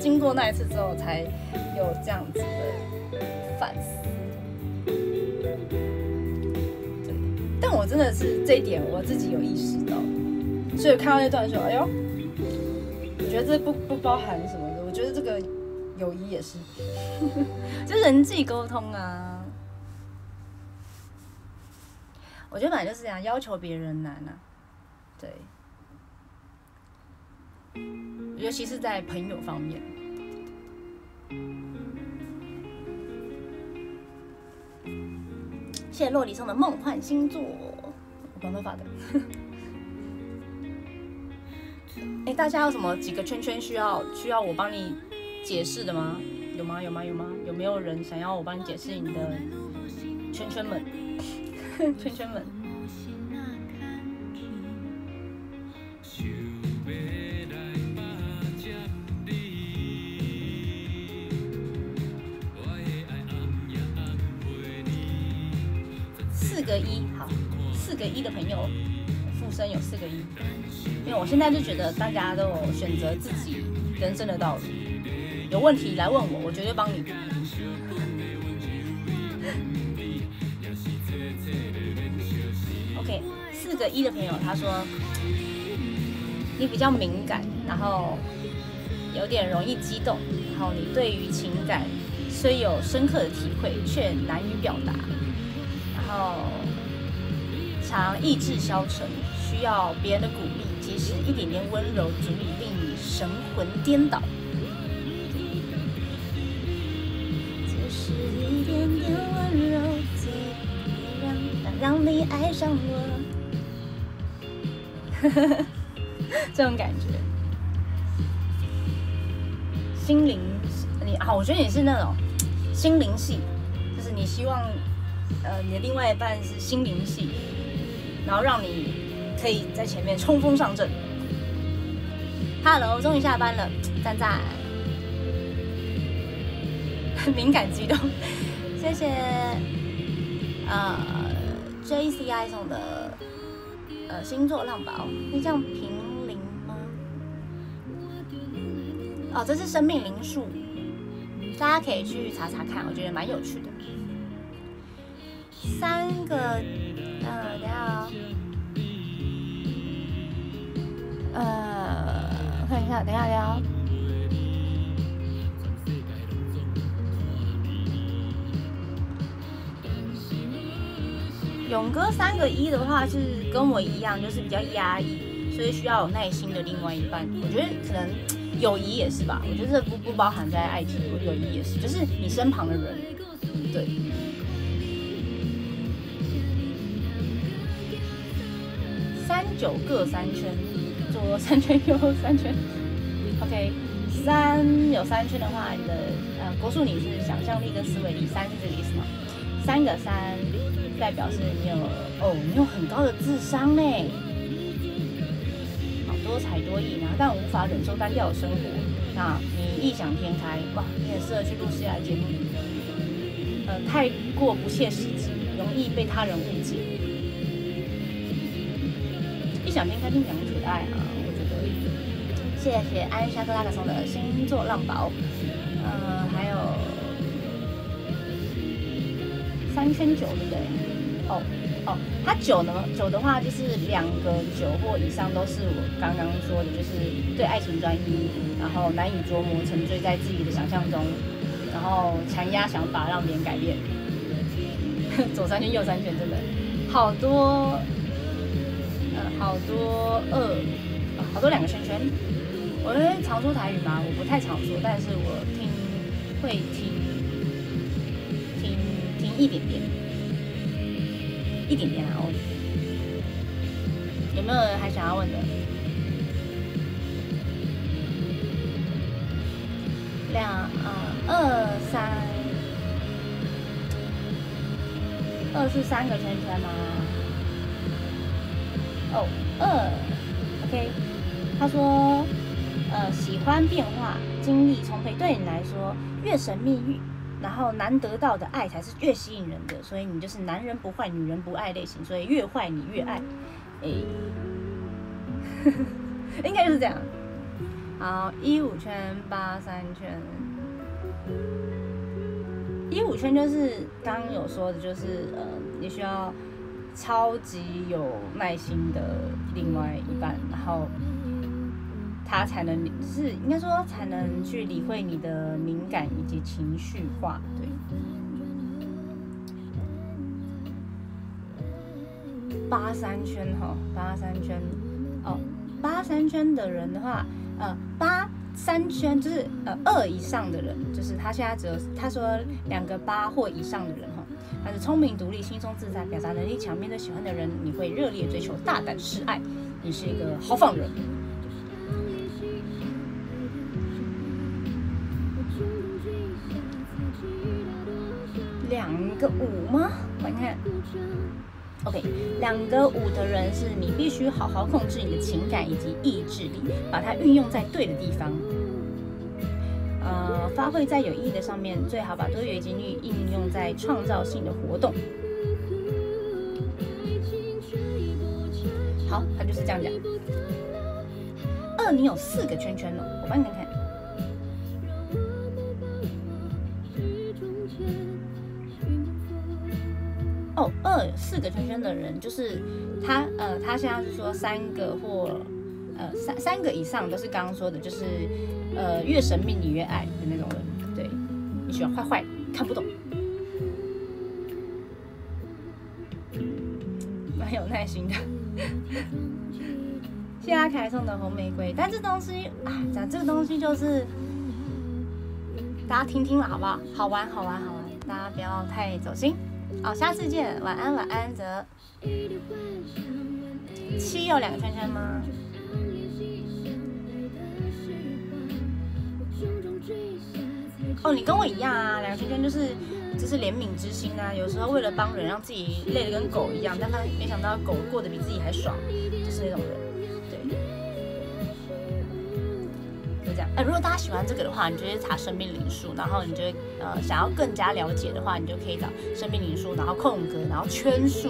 经过那一次之后才有这样子的反思。对，但我真的是这一点我自己有意识到，所以看到那段说，哎呦，我觉得这不不包含什么的，我觉得这个友谊也是，就人际沟通啊。我觉得本来就是这样，要求别人难啊，对，尤其是在朋友方面。谢谢洛里送的梦幻星座，短头发的。哎，大家有什么几个圈圈需要需要我帮你解释的吗？有吗？有吗？有吗？有没有人想要我帮你解释你的圈圈们？圈圈们，四个一，好，四个一的朋友，生有四个一，因为我现在就觉得大家都有选择自己人生的道路，有问题来问我，我绝对帮你。OK，四个一的朋友，他说你比较敏感，然后有点容易激动，然后你对于情感虽有深刻的体会，却难于表达，然后常意志消沉，需要别人的鼓励，即使一点点温柔足以令你神魂颠倒，即使一点点温柔足以让让你爱上我。这种感觉，心灵你啊，我觉得你是那种心灵系，就是你希望呃你的另外一半是心灵系，然后让你可以在前面冲锋上阵。Hello，终于下班了，赞赞，敏感激动，谢谢呃 JCI 送的。呃，星座浪宝，你叫平灵吗？哦，这是生命灵数，大家可以去查查看，我觉得蛮有趣的。三个，呃，等下，呃，看一下，等下，聊。勇哥三个一的话是跟我一样，就是比较压抑，所以需要有耐心的另外一半。我觉得可能友谊也是吧，我觉得这不不包含在爱情，友谊也是，就是你身旁的人。对。三九各三圈，左三圈右三圈。OK，三有三圈的话，你的呃，国数你是想象力跟思维力，三是这个意思吗？三个三代表是你有哦，你有很高的智商嘞，好多才多艺，然后但无法忍受单调的生活，那你异想天开，哇，你很适合去录戏来节目，呃，太过不切实际，容易被他人误解。异想天开听起来很可爱啊，我觉得。谢谢安莎克拉克松的星座浪宝，呃，还有三圈九，对不对？哦哦，它九呢？九的话就是两个九或以上都是我刚刚说的，就是对爱情专一，然后难以琢磨，沉醉在自己的想象中，然后强压想法让别人改变。左三圈右三圈，真的好多，好多二，好多两个圈圈。我会常说台语吗？我不太常说，但是我听会听听听一点点，一点点啊！哦，有没有人还想要问的？两啊二三，二是三个圈圈吗？哦，二，OK。他说。呃，喜欢变化，精力充沛，对你来说越神秘越，然后难得到的爱才是越吸引人的，所以你就是男人不坏，女人不爱类型，所以越坏你越爱，哎，应该就是这样。好，一五圈八三圈，一五圈就是刚刚有说的，就是呃，你需要超级有耐心的另外一半，然后。他才能是应该说才能去理会你的敏感以及情绪化，对。八三圈哈，八三圈哦，八三圈的人的话，呃，八三圈就是呃二以上的人，就是他现在只有他说两个八或以上的人，他是聪明独立、轻松自在、表达能力强、面对喜欢的人你会热烈追求、大胆示爱，你是一个豪放人。两个五吗？我看，OK，两个五的人是你必须好好控制你的情感以及意志力，把它运用在对的地方，呃，发挥在有意义的上面，最好把多余精力应用在创造性的活动。好，他就是这样讲。二，你有四个圈圈了，我帮你看看。哦，二四个圈圈的人，就是他，呃，他现在是说三个或，呃，三三个以上都是刚刚说的，就是，呃，越神秘你越爱的那种人，对，你喜欢坏坏，看不懂，蛮有耐心的。谢阿凯送的红玫瑰，但这东西啊，讲这个东西就是，大家听听了好不好？好玩，好玩，好玩，大家不要太走心。好，下次见，晚安，晚安，泽。七有两个圈圈吗？哦，你跟我一样啊，两个圈圈就是就是怜悯之心啊。有时候为了帮人，让自己累得跟狗一样，但他没想到狗过得比自己还爽，就是那种人。呃，如果大家喜欢这个的话，你就去查生命灵数，然后你就呃想要更加了解的话，你就可以找生命灵数，然后空格，然后圈数，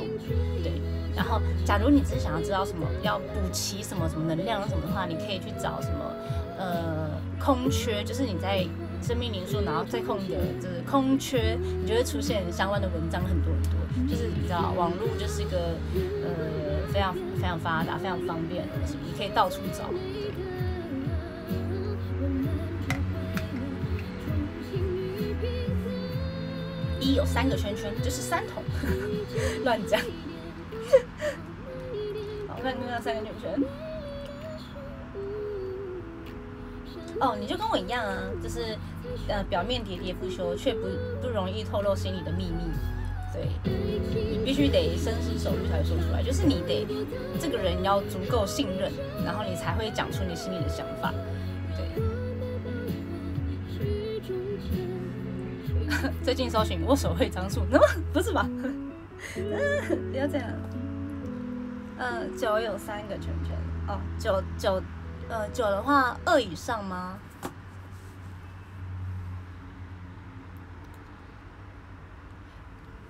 对。然后，假如你只是想要知道什么要补齐什么什么能量什么的话，你可以去找什么呃空缺，就是你在生命灵数，然后再空格就是空缺，你就会出现相关的文章很多很多。就是你知道，网络就是一个呃非常非常发达、非常方便的，你可以到处找。一有三个圈圈，就是三筒，乱讲。好，看那三个圈圈。哦，你就跟我一样啊，就是呃，表面喋喋不休，却不不容易透露心里的秘密。对，你必须得深思熟虑才会说出来，就是你得这个人要足够信任，然后你才会讲出你心里的想法。对。最近搜寻握手会张数，那么不是吧？不要这样。嗯，九有三个圈圈哦，九九呃九的话二以上吗？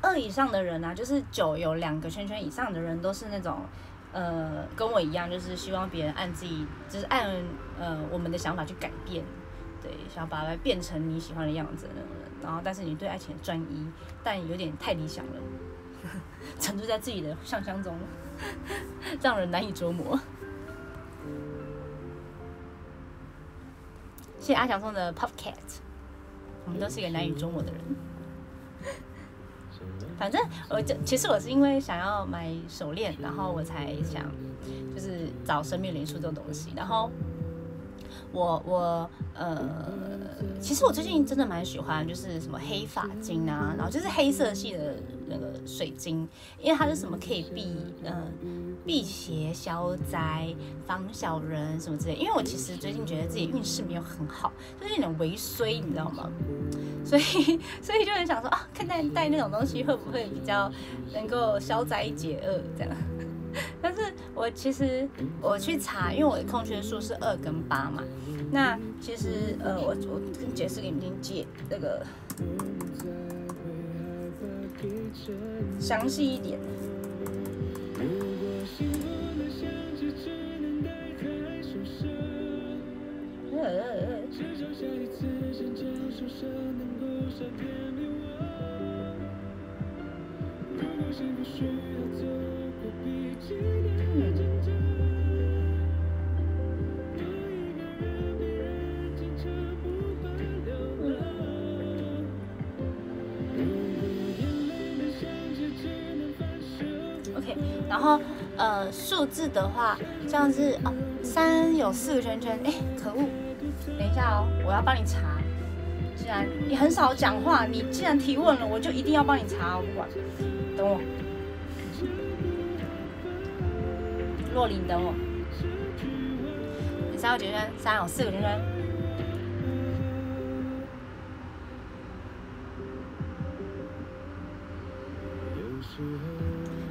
二以上的人啊，就是九有两个圈圈以上的人，都是那种呃跟我一样，就是希望别人按自己，就是按呃我们的想法去改变，对，想要把它变成你喜欢的样子那种人。然后，但是你对爱情专一，但有点太理想了，沉醉在自己的想象中，让人难以捉摸。谢谢阿强送的 Pop Cat，我们都是一个难以捉摸的人。反正我就其实我是因为想要买手链，然后我才想就是找生命灵数这种东西。然后我我呃，其实我最近真的蛮喜欢，就是什么黑发晶啊，然后就是黑色系的那个水晶，因为它是什么可以避嗯辟邪消灾、防小人什么之类。因为我其实最近觉得自己运势没有很好，就是有点微衰，你知道吗？所以，所以就很想说啊，看戴戴那种东西会不会比较能够消灾解厄这样？但是我其实我去查，因为我的空缺数是二跟八嘛。那其实呃，我我解释给你听，解那个详细一点。OK，然后呃，数字的话，像是哦，三有四个圈圈，哎，可恶！等一下哦，我要帮你查。既然你很少讲话，你既然提问了，我就一定要帮你查，我不管。等我，若琳，等我。三个圈圈，三有四个圈圈。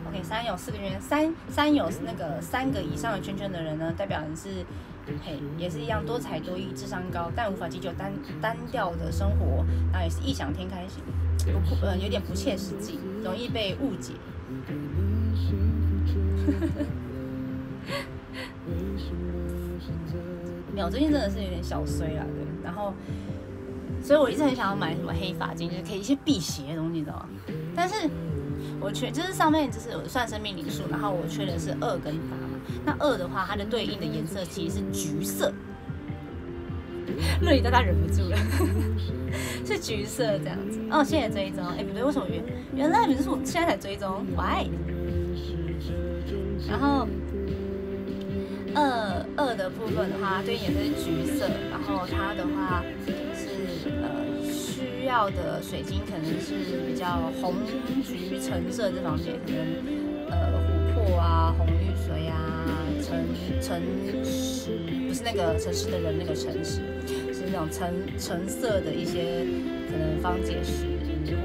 OK，三有四个圈圈，三三有那个三个以上的圈圈的人呢，代表你是。嘿，也是一样多才多艺、智商高，但无法解救单单调的生活，然后也是异想天开型，不呃有点不切实际，容易被误解。没有，最近真的是有点小衰了，对。然后，所以我一直很想要买什么黑发巾，就是可以一些辟邪的东西，你知道吗？但是我缺，就是上面就是我算生命灵数，然后我缺的是二跟八嘛。那二的话，它的对应的颜色其实是橘色。乐里大家忍不住了，是橘色这样子。哦，谢谢追踪。哎，不对，为什么原原来你是我现在才追踪？Why？然后二二的部分的话，对应颜色是橘色。然后它的话是呃需要的水晶可能是比较红、橘、橙色这方面，可能呃琥珀啊、红玉髓啊。橙橙石不是那个城市的人，那个城市是那种橙橙色的一些可能方解石，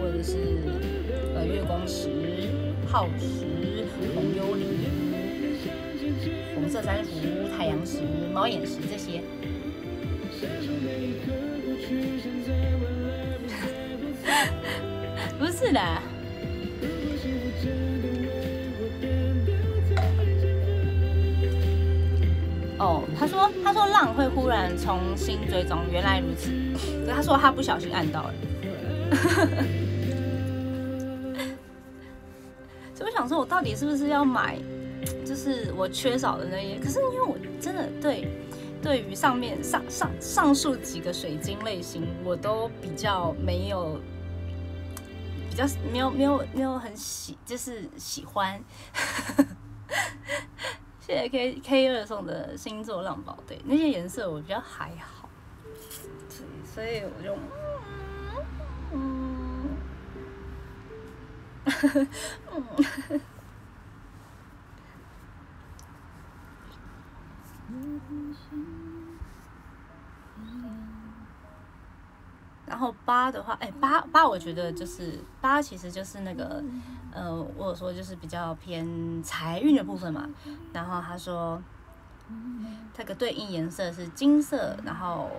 或者是呃月光石、耗石、红幽灵、红色珊瑚、太阳石、猫眼石这些。不是的。哦，他说，他说浪会忽然重新追踪，原来如此。可他说他不小心按到了。所以我想说，我到底是不是要买，就是我缺少的那些？可是因为我真的对，对于上面上上上述几个水晶类型，我都比较没有，比较没有没有没有很喜，就是喜欢。谢谢 K K 二送的星座浪宝，对那些颜色我觉得还好，所以所以我就嗯嗯，然后八的话，哎，八八我觉得就是八其实就是那个，呃，我有说就是比较偏财运的部分嘛。然后他说，这个对应颜色是金色，然后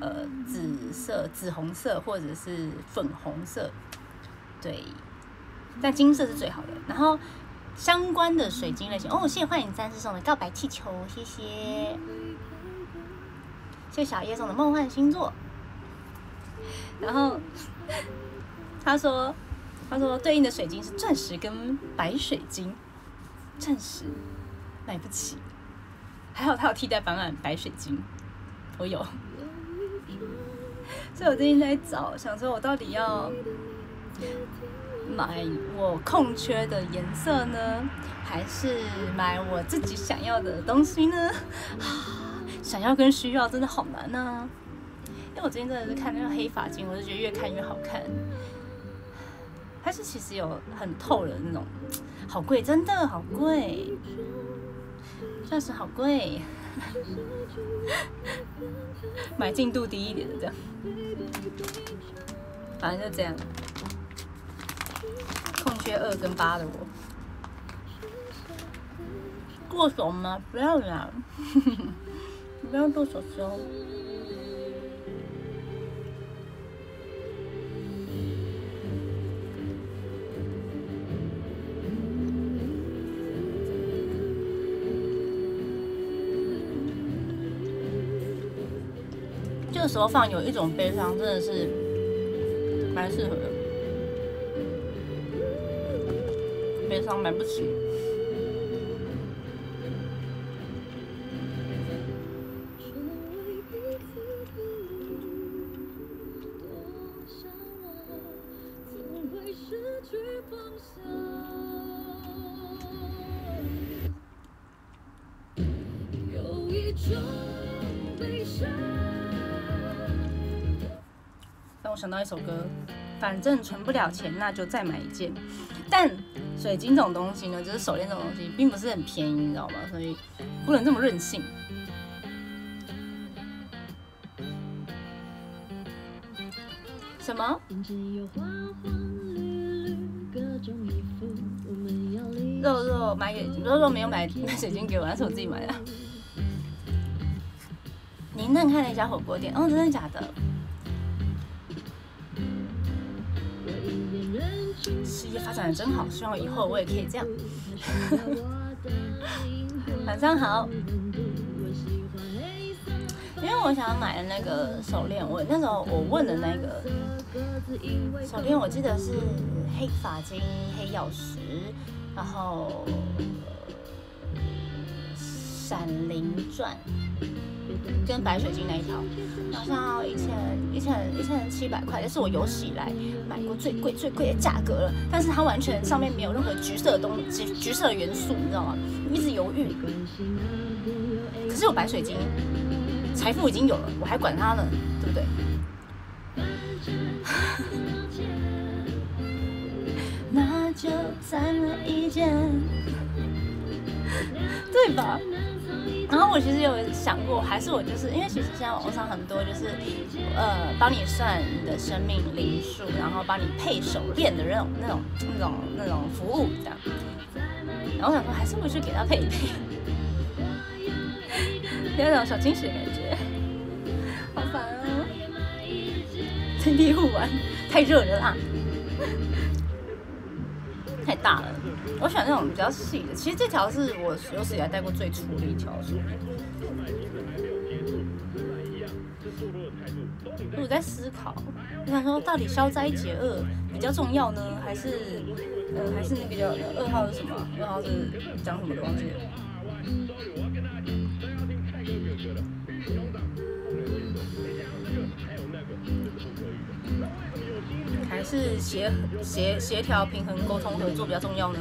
呃紫色、紫红色或者是粉红色，对，但金色是最好的。然后相关的水晶类型，哦，谢谢幻影战士送的告白气球，谢谢。谢谢小叶送的梦幻星座，然后他说，他说对应的水晶是钻石跟白水晶，钻石买不起，还好他有替代方案白水晶，我有，所以我最近在找，想说我到底要买我空缺的颜色呢，还是买我自己想要的东西呢？想要跟需要真的好难呢，因为我最近真的是看那个黑发巾，我就觉得越看越好看。它是其实有很透的那种，好贵，真的好贵，钻石好贵，买进度低一点的这样，反正就这样。空缺二跟八的我，过手吗？不要啦。不要剁手手。这个时候放有一种悲伤，真的是蛮适合的。悲伤买不起。让我想到一首歌，反正存不了钱，那就再买一件。但水晶这种东西呢，就是手链这种东西，并不是很便宜，你知道吗？所以不能这么任性。什么？肉肉买给肉肉没有买买水晶给我，那是我自己买的。您嫩开了一家火锅店，哦，真的假的？事业发展的真好，希望以后我也可以这样。晚上好。因为我想买的那个手链，我那时候我问的那个手链，我记得是黑发晶、黑曜石，然后闪灵钻跟白水晶那一条，好像一千一千一千七百块，这是我有史以来买过最贵最贵的价格了。但是它完全上面没有任何橘色的东橘橘色的元素，你知道吗？一直犹豫。可是有白水晶。财富已经有了，我还管他呢，对不对？那就再买一件，对吧？然后我其实有想过，还是我就是因为其实现在网络上很多就是呃帮你算你的生命灵数，然后帮你配手链的那种那种那种那种服务这样。然后我想说，还是回去给他配一配。有那种小惊喜的感觉，好烦啊！天地户玩太热了啦，太大了。我喜欢那种比较细的。其实这条是我有史以来戴过最粗的一条手。我在思考，我想说到底消灾解厄比较重要呢，还是呃还是那个叫二号是什么？二号是讲什么的忘记还是协协协调、平衡、沟通、合作比较重要呢？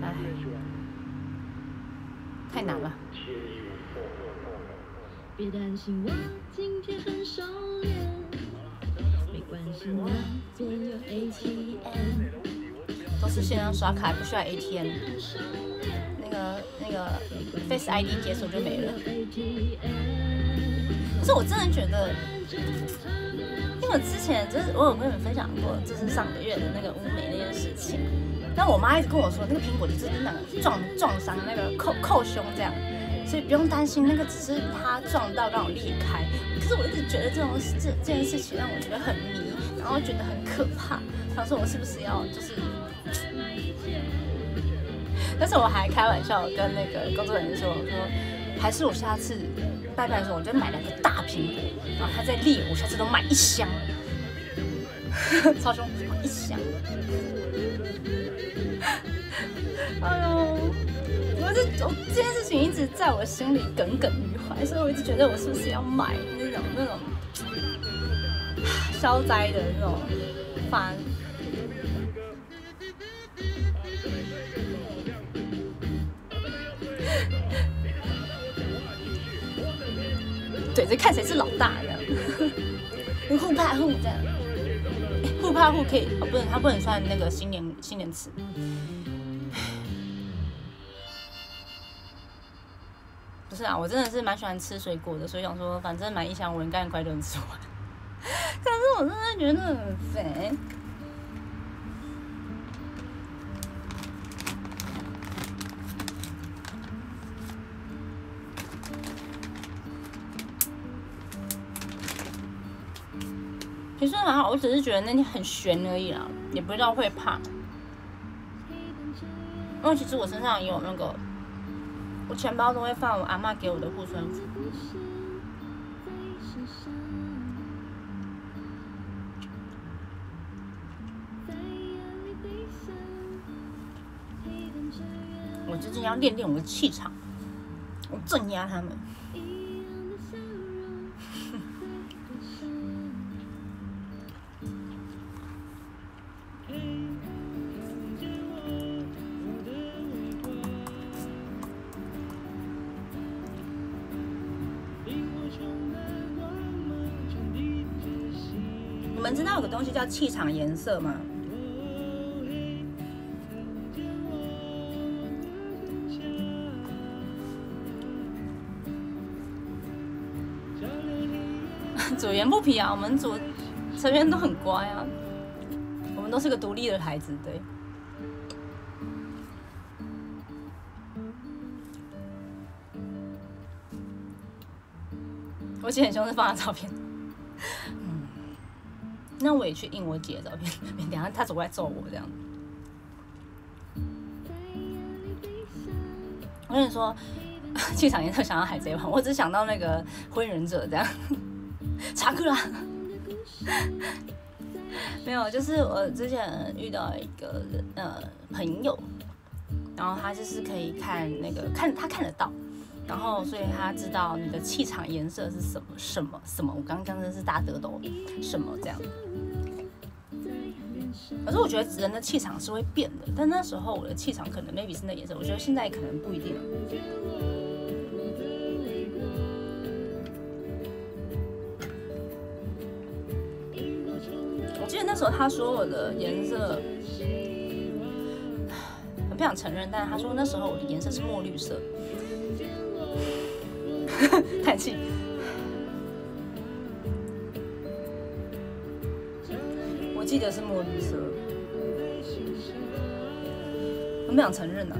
哎，太难了。别担心，我今天很熟练。没关系，那边有 ATM。都是线上刷卡，不需要 ATM。那个那个 Face ID 解锁就没了。可是我真的觉得。我之前就是我有跟你们分享过，就是上个月的那个乌梅那件事情，但我妈一直跟我说，那个苹果就是那个撞撞伤那个扣扣胸这样，所以不用担心，那个只是它撞到刚好裂开。可是我一直觉得这种这这件事情让我觉得很迷，然后觉得很可怕。他说我是不是要就是？但是我还开玩笑跟那个工作人员说，我说还是我下次拜拜的时候，我就买两个大苹果，然后他在裂，我下次都买一箱，超凶，一箱。哎呦，我这我这件事情一直在我心里耿耿于怀，所以我一直觉得我是不是要买那种那种消灾的那种番。对，这看谁是老大 这样，互怕互这样，互怕互可以哦，不能，他不能算那个新年新年词。不是啊，我真的是蛮喜欢吃水果的，所以想说，反正买一箱我应该很快就能吃完。可是我真的觉得很肥。其实还好，我只是觉得那天很悬而已啦，也不知道会怕。因为其实我身上也有那个，我钱包都会放我阿妈给我的护身符。我最近要练练我的气场，我镇压他们。们知道有个东西叫气场颜色吗？组员不皮啊，我们组成员都很乖啊，我们都是个独立的孩子，对。我姐很凶，是放了照片。那我也去印我姐的照片，等下她走过来揍我这样。我跟你说，气场颜色想到海贼王，我只想到那个火影忍者这样。查克拉，没有，就是我之前遇到一个呃朋友，然后他就是可以看那个看他看得到，然后所以他知道你的气场颜色是什么什么什么。我刚刚真的是大得斗什么这样。可是我觉得人的气场是会变的，但那时候我的气场可能 maybe 是那颜色，我觉得现在可能不一定。我记得那时候他说我的颜色，很不想承认，但是他说那时候我的颜色是墨绿色，叹气。记得是墨绿色，我不想承认呐。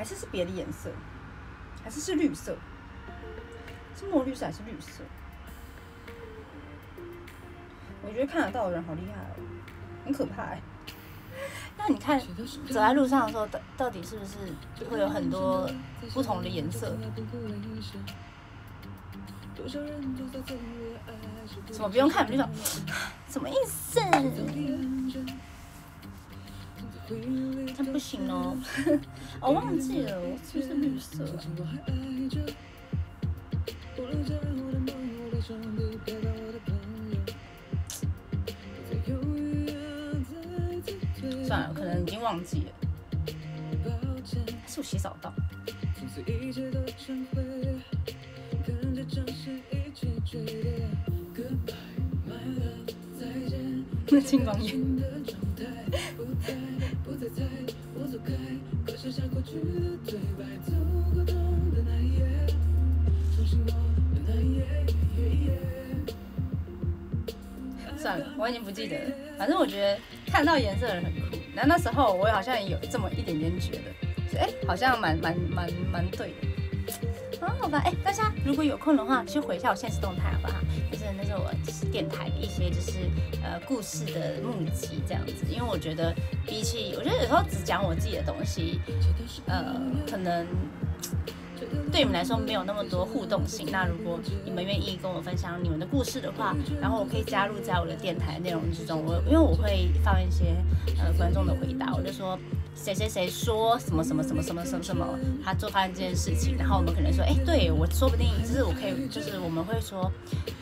还是是别的颜色，还是是绿色，是墨绿色还是绿色？我觉得看得到的人好厉害哦，很可怕哎。那你看走在路上的时候，到到底是不是会有很多不同的颜色？怎么不用看，就说 什么意思？行哦，我忘记了，我是不是绿色？算了，可能已经忘记了，是我洗澡到。那青光眼。算了，我已经不记得了。反正我觉得看到颜色的人很酷。然后那时候我好像有这么一点点觉得，哎，好像蛮蛮蛮蛮对的。好吧，哎，大家如果有空的话，去回一下我现实动态好不好？就是那是我就是电台的一些就是呃故事的目集这样子。因为我觉得比起，我觉得有时候只讲我自己的东西，呃，可能。对你们来说没有那么多互动性。那如果你们愿意跟我分享你们的故事的话，然后我可以加入在我的电台内容之中。我因为我会放一些呃观众的回答，我就说谁谁谁说什么什么什么什么什么什么，他做发生这件事情，然后我们可能说，哎，对我说不定就是我可以，就是我们会说，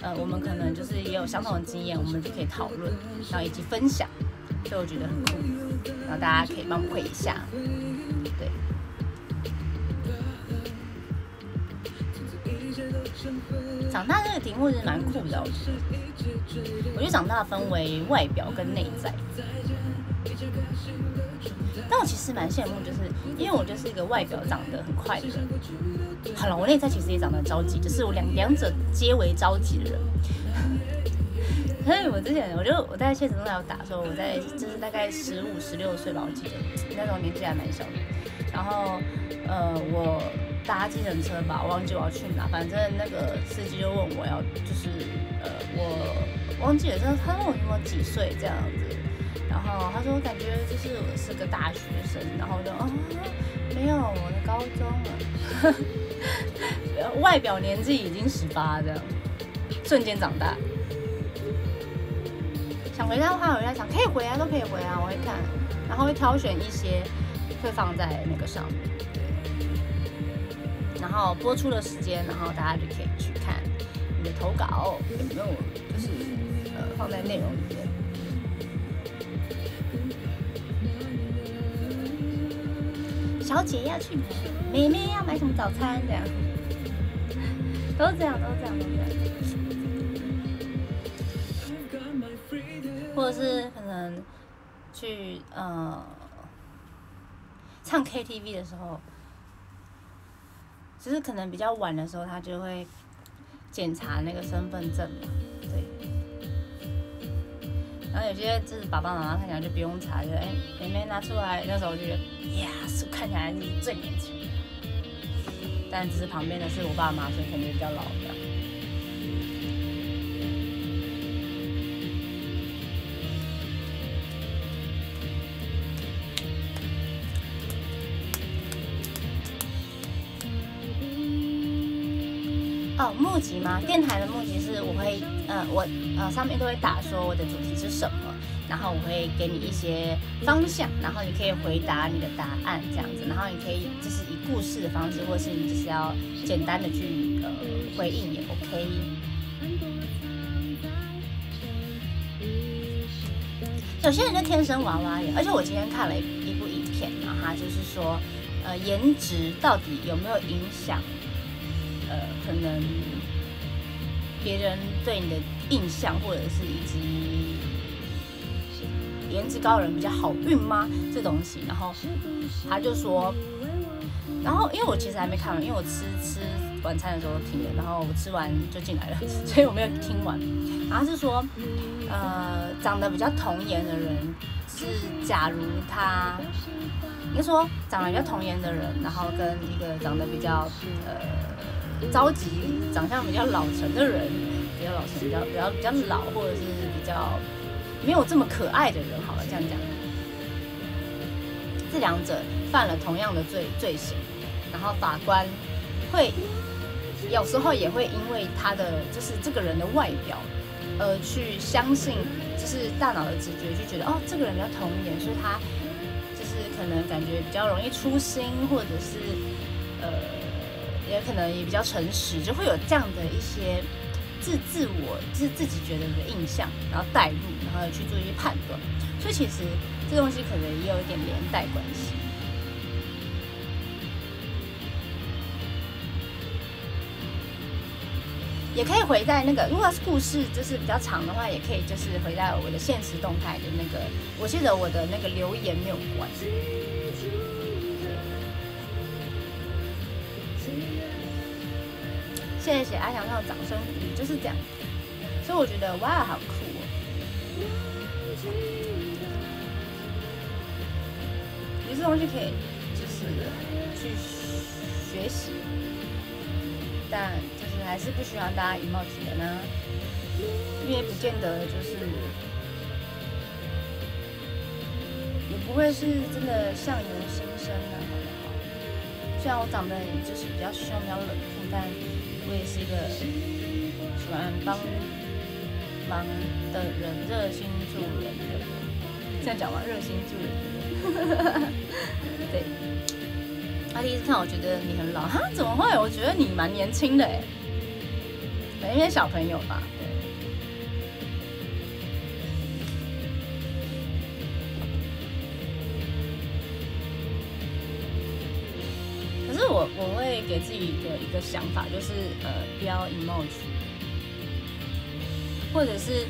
呃，我们可能就是也有相同的经验，我们就可以讨论，然后以及分享，所以我觉得很酷，然后大家可以帮我会一下，长大这个题目是蛮酷的，我觉得长大分为外表跟内在。但我其实蛮羡慕，就是因为我就是一个外表长得很快的人。好了，我内在其实也长得着急，就是我两两者皆为着急的人。所以我之前，我就我在现实中有打说，我在就是大概十五、十六岁吧，我记得那时候年纪还蛮小的。然后，呃，我。搭计程车吧，我忘记我要去哪，反正那个司机就问我要，就是呃，我忘记了，他问我我几岁这样子，然后他说我感觉就是我是个大学生，然后我就啊，没有，我的高中了，外表年纪已经十八这样，瞬间长大。想回家的话，我在想可以回啊，都可以回啊，我会看，然后会挑选一些会放在那个上面。然后播出的时间，然后大家就可以去看你的投稿有没有，就是呃放在内容里面。小姐要去哪？妹妹要买什么早餐？这样，都这样，都是这样，都是这样。或者是可能去呃唱 KTV 的时候。只是可能比较晚的时候，他就会检查那个身份证嘛，对。然后有些就是爸爸妈妈看起来就不用查，就哎，妹妹拿出来，那时候就觉得呀，是看起来是最年轻的。但只是旁边的是我爸妈，所以肯定比较老的。哦，募集吗？电台的募集是我会，呃，我呃上面都会打说我的主题是什么，然后我会给你一些方向，然后你可以回答你的答案这样子，然后你可以就是以故事的方式，或者是你就是要简单的去呃回应也 OK。有些人就天生娃娃脸，而且我今天看了一部影片，然后他就是说，呃，颜值到底有没有影响？呃，可能别人对你的印象，或者是以及颜值高的人比较好运吗？这东西，然后他就说，然后因为我其实还没看完，因为我吃吃晚餐的时候听的，然后我吃完就进来了，所以我没有听完。然后是说，呃，长得比较童颜的人是，假如他，应该说长得比较童颜的人，然后跟一个长得比较呃着急、长相比较老成的人，比较老成、比较比较比较老，或者是比较没有这么可爱的人，好了，这样讲，这两者犯了同样的罪罪行，然后法官会有时候也会因为他的就是这个人的外表。呃，去相信，就是大脑的直觉，就觉得哦，这个人比较童颜，所以他就是可能感觉比较容易粗心，或者是呃，也可能也比较诚实，就会有这样的一些自自我自自己觉得的印象，然后带入，然后去做一些判断。所以其实这东西可能也有一点连带关系。也可以回在那个，如果是故事就是比较长的话，也可以就是回在我的现实动态的那个。我记得我的那个留言没有关。谢谢阿强的掌声鼓励，就是这样。所以我觉得哇，好酷哦！有些东西可以就是去学习，但就是。还是不需要大家以貌取人呢，因为不见得就是，也不会是真的相由心生的，好不好？虽然我长得就是比较凶、比较冷酷，但我也是一个喜欢帮忙的人，热心助人的人。这样讲完？热心助人的人。对。他第一次看，我觉得你很老哈？怎么会？我觉得你蛮年轻的哎。因为小朋友吧，给自己的一个想法，就是呃，不要以貌取，或者是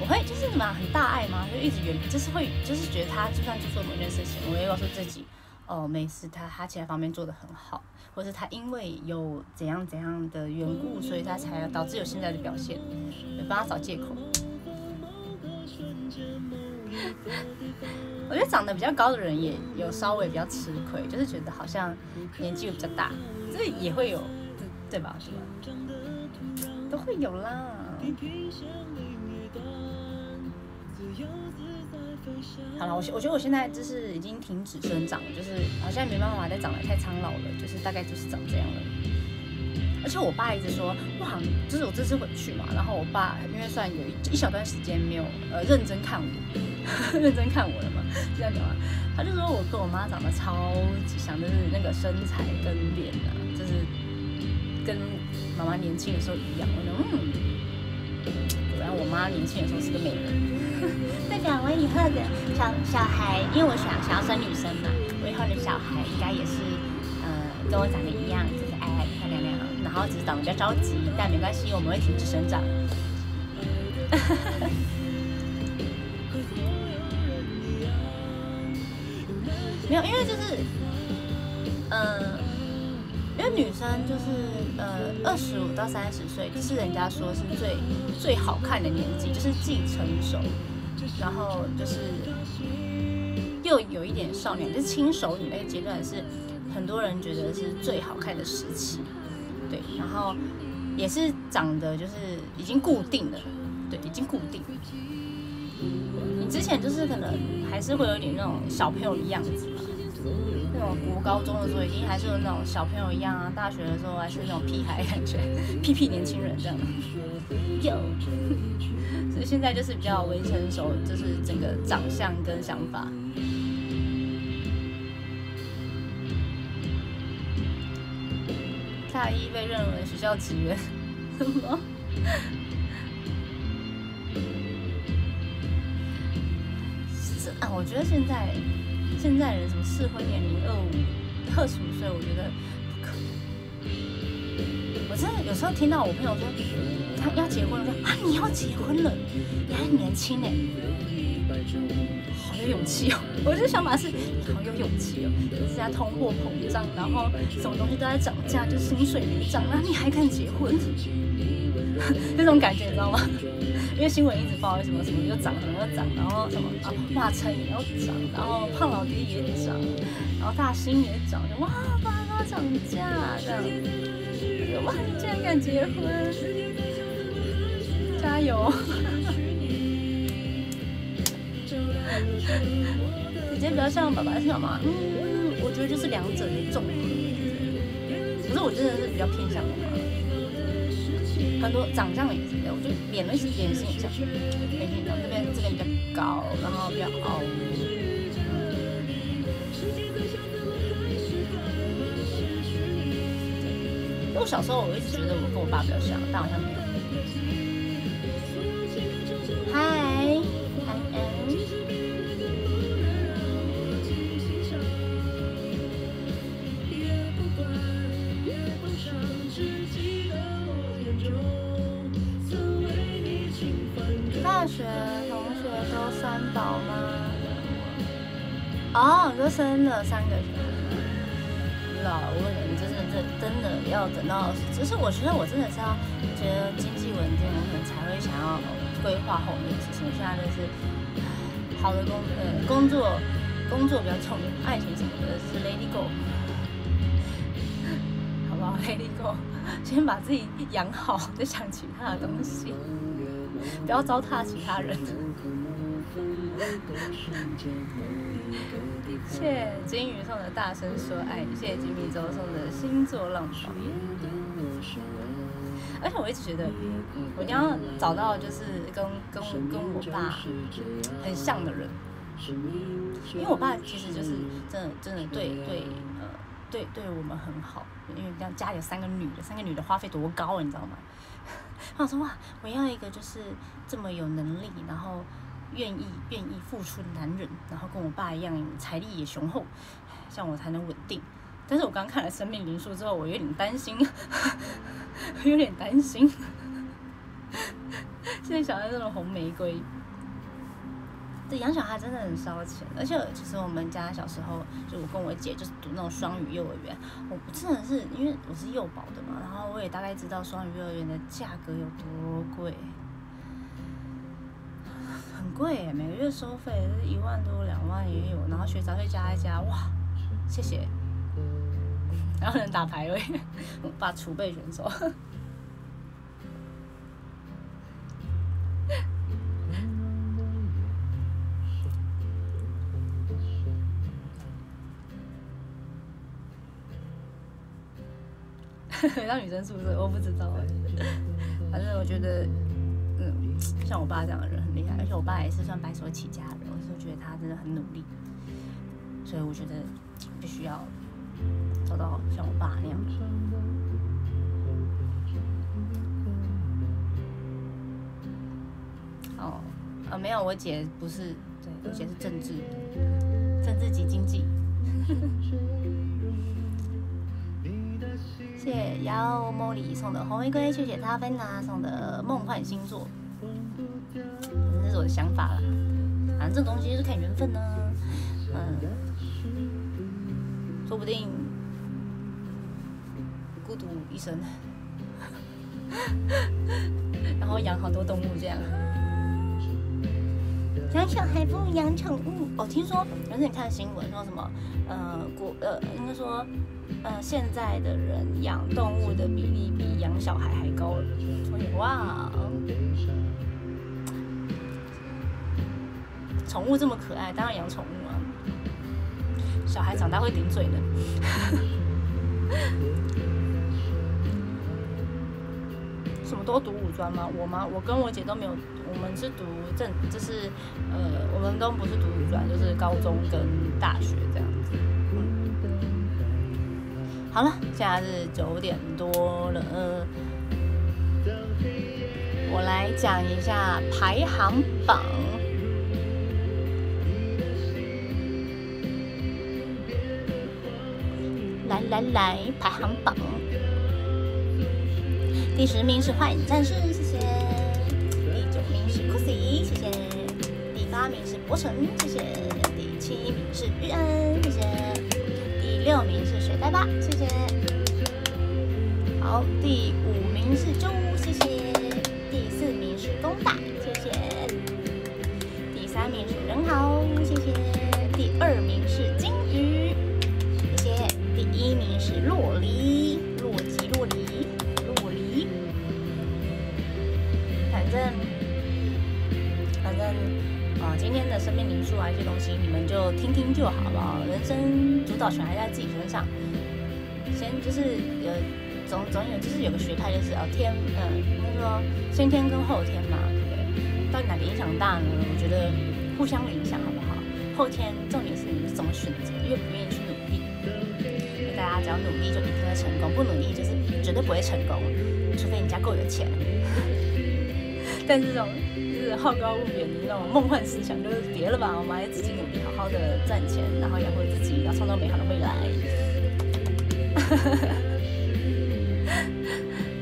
我会就是什么很大爱吗？就一直原就是会就是觉得他就算去做某件事情，我会告诉自己，哦，没事，他他其他方面做的很好。或是他因为有怎样怎样的缘故，所以他才导致有现在的表现，帮他找借口。我觉得长得比较高的人也有稍微比较吃亏，就是觉得好像年纪又比较大，这也会有，对吧？是吧？都会有啦。好了，我我觉得我现在就是已经停止生长了，就是好像没办法再长得太苍老了，就是大概就是长这样了。而且我爸一直说，哇，就是我这次回去嘛，然后我爸因为算有一一小段时间没有呃认真看我，认真看我了嘛，这样讲嘛，他就说我跟我妈长得超级像，就是那个身材跟脸啊，就是跟妈妈年轻的时候一样。我说，嗯，果然我妈年轻的时候是个美人。代表我以后的小小孩，因为我想想要生女生嘛，我以后的小孩应该也是，呃，跟我长得一样，就是矮矮漂亮亮，然后只是长得比较着急，但没关系，我们会停止生长。没有，因为就是，呃，因为女生就是呃二十五到三十岁，是人家说是最最好看的年纪，就是既成熟。然后就是又有一点少年，就是轻熟女那个阶段是很多人觉得是最好看的时期，对。然后也是长得就是已经固定了，对，已经固定。你之前就是可能还是会有点那种小朋友的样子嘛，那种国高中的时候已经还是有那种小朋友一样啊，大学的时候还是那种屁孩感觉，屁屁年轻人这样。有。所以现在就是比较微成熟，就是整个长相跟想法。大一被认为学校职员，什么？是啊，我觉得现在现在人什么适婚年龄二五二十五岁，我觉得不可能。我真的有时候听到我朋友说他要结婚了，说啊你要结婚了，你还年轻好有勇气哦！我就想法是，好有勇气哦！现在通货膨胀，然后什么东西都在涨价，就薪水没涨，那你还敢结婚？这种感觉你知道吗？因为新闻一直报什么什么又涨，什么又涨，然后什么啊华晨也要涨，然后胖老爹也涨，然后大兴也涨，就哇爸爸涨价这样，哇你竟然敢结婚，加油！姐姐比较像爸爸像吗？嗯，我觉得就是两者的综合。可是我真的是比较偏向我妈。很多长相也是的，我觉得脸的是脸型也像，脸型像这边这边比较高，然后比较凹。因为我小时候我一直觉得我跟我爸比较像，但好像没有。生了三个小孩。老人真的真真的要等到，只是我觉得我真的是要觉得经济稳定，我可能才会想要规划后面的事情。现在就是好的工呃工作工作比较重要，爱情什么的是 Lady Go，好不好？Lady Go，先把自己养好，再想其他的东西，不要糟蹋其他人。谢谢金鱼送的大声说爱，谢谢金米周送的星座浪潮。而且我一直觉得，我一定要找到就是跟跟跟我爸很像的人，因为我爸其实就是真的真的对对呃对对我们很好，因为这样家里有三个女的，三个女的花费多高，你知道吗？他说哇，我要一个就是这么有能力，然后。愿意愿意付出的男人，然后跟我爸一样，财力也雄厚，像我才能稳定。但是我刚看了生命灵数之后，我有点担心，有点担心。现在小孩这种红玫瑰，这养小孩真的很烧钱。而且其实我们家小时候，就我跟我姐就是读那种双语幼儿园，我真的是因为我是幼保的嘛，然后我也大概知道双语幼儿园的价格有多贵。很贵，每个月收费是一万多、两万也有，然后学杂费加一加，哇，谢谢。然后能打排位，把储备选手。让女生宿舍，我不知道哎，反正我觉得。像我爸这样的人很厉害，而且我爸也是算白手起家的，我是觉得他真的很努力，所以我觉得必须要找到像我爸那样的。哦，啊没有，我姐不是，对我姐是政治，政治及经济。谢谢姚茉莉送的红玫瑰，谢谢他芬娜送的梦幻星座。这是我的想法了，反正这东西是看缘分呢。嗯，说不定孤独一生，然后养好多动物这样。养小孩不如养宠物。哦，听说有时你看新闻说什么，呃，国呃，应该说，呃，现在的人养动物的比例比养小孩还高。哇！宠物这么可爱，当然养宠物啊。小孩长大会顶嘴的。什么都读五专吗？我吗？我跟我姐都没有，我们是读正，就是呃，我们都不是读五专，就是高中跟大学这样子。好了，现在是九点多了，我来讲一下排行榜。来来，排行榜第十名是幻影战士，谢谢。第九名是 Cosi，谢谢。第八名是博成，谢谢。第七名是玉恩，谢谢。第六名是水袋吧，谢谢。好，第五名是周，谢谢。第四名是东大，谢谢。第三名是任豪，谢谢。第二名是就好了。人生主导权还在自己身上。先就是有总总有就是有个学派就是哦天嗯，那说先天跟后天嘛，对不对？到底哪个影响大呢？我觉得互相影响，好不好？后天重点是你是怎么选择，愿不愿意去努力。所以大家只要努力就一定会成功，不努力就是绝对不会成功，除非你家够有钱。但这种就是好高骛远那种梦幻思想，就是别了吧，我们还是自己努力，好好的赚钱，然后养活自己，然后创造美好的未来。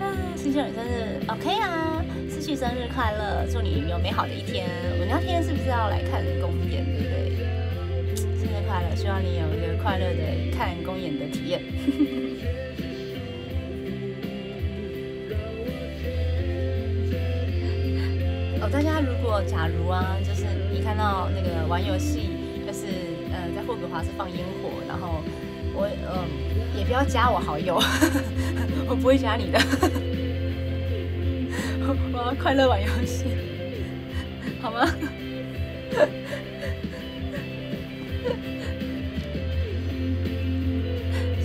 啊，星星你生日 OK 啊，失去生日快乐，祝你有美好的一天。我那天是不是要来看公演，对不对？生日快乐，希望你有一个快乐的看公演的体验。哦，大家如果假如啊，就是你看到那个玩游戏，就是呃在霍格华是放烟火，然后我呃也不要加我好友，我不会加你的，我要快乐玩游戏，好吗？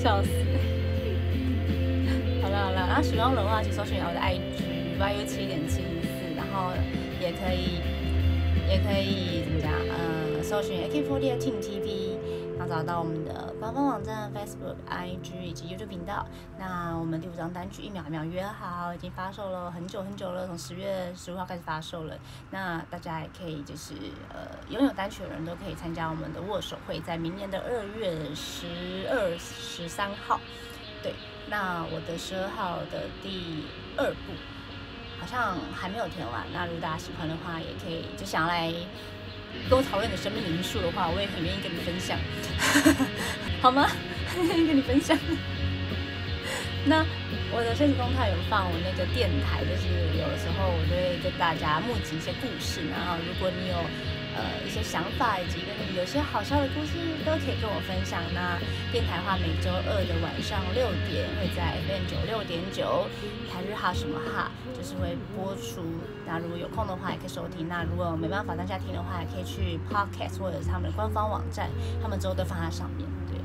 笑死！好了好了，啊，喜欢我的话，请搜寻我的 IG YU 七点七四，然后也可以也可以怎么讲？呃，搜寻 AK48 Team TV，然后找到我们的官方网站、Facebook、IG 以及 YouTube 频道。那我们第五张单曲《一秒一秒约好》已经发售了很久很久了，从十月十五号开始发售了。那大家也可以就是呃拥有单曲的人都可以参加我们的握手会，在明年的二月十二、十三号。对，那我的十二号的第二部好像还没有填完。那如果大家喜欢的话，也可以就想要来跟我讨论你的生命因素的话，我也很愿意跟你分享，好吗？很愿意跟你分享。那我的现实动态有放我那个电台，就是有的时候我就会跟大家募集一些故事，然后如果你有呃一些想法，以及跟你有些好笑的故事，都可以跟我分享。那电台话每周二的晚上六点会在 FM 九六点九台日哈什么哈，就是会播出。那如果有空的话，也可以收听。那如果没办法当下听的话，也可以去 Podcast 或者是他们的官方网站，他们之后都放在上面。对。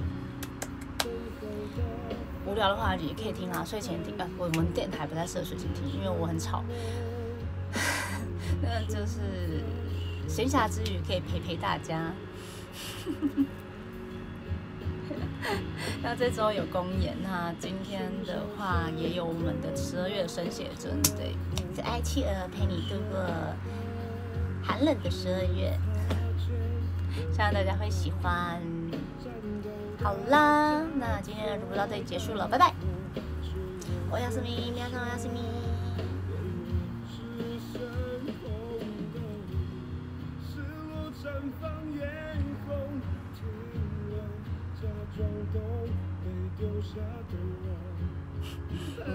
无聊的话也可以听啊，睡前听。呃，我们电台不太适合睡前听，因为我很吵。那就是闲暇之余可以陪陪大家。那这周有公演，那今天的话也有我们的十二月生写真，对，在爱企鹅陪你度过寒冷的十二月，希望大家会喜欢。好啦，那今天的直播到这里结束了，拜拜。我要是咪，喵喵我要是咪。落绽放眼红，停了，假装都被丢下的我。嗯，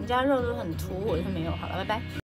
你家肉都很凸，我就没有。好了，拜拜。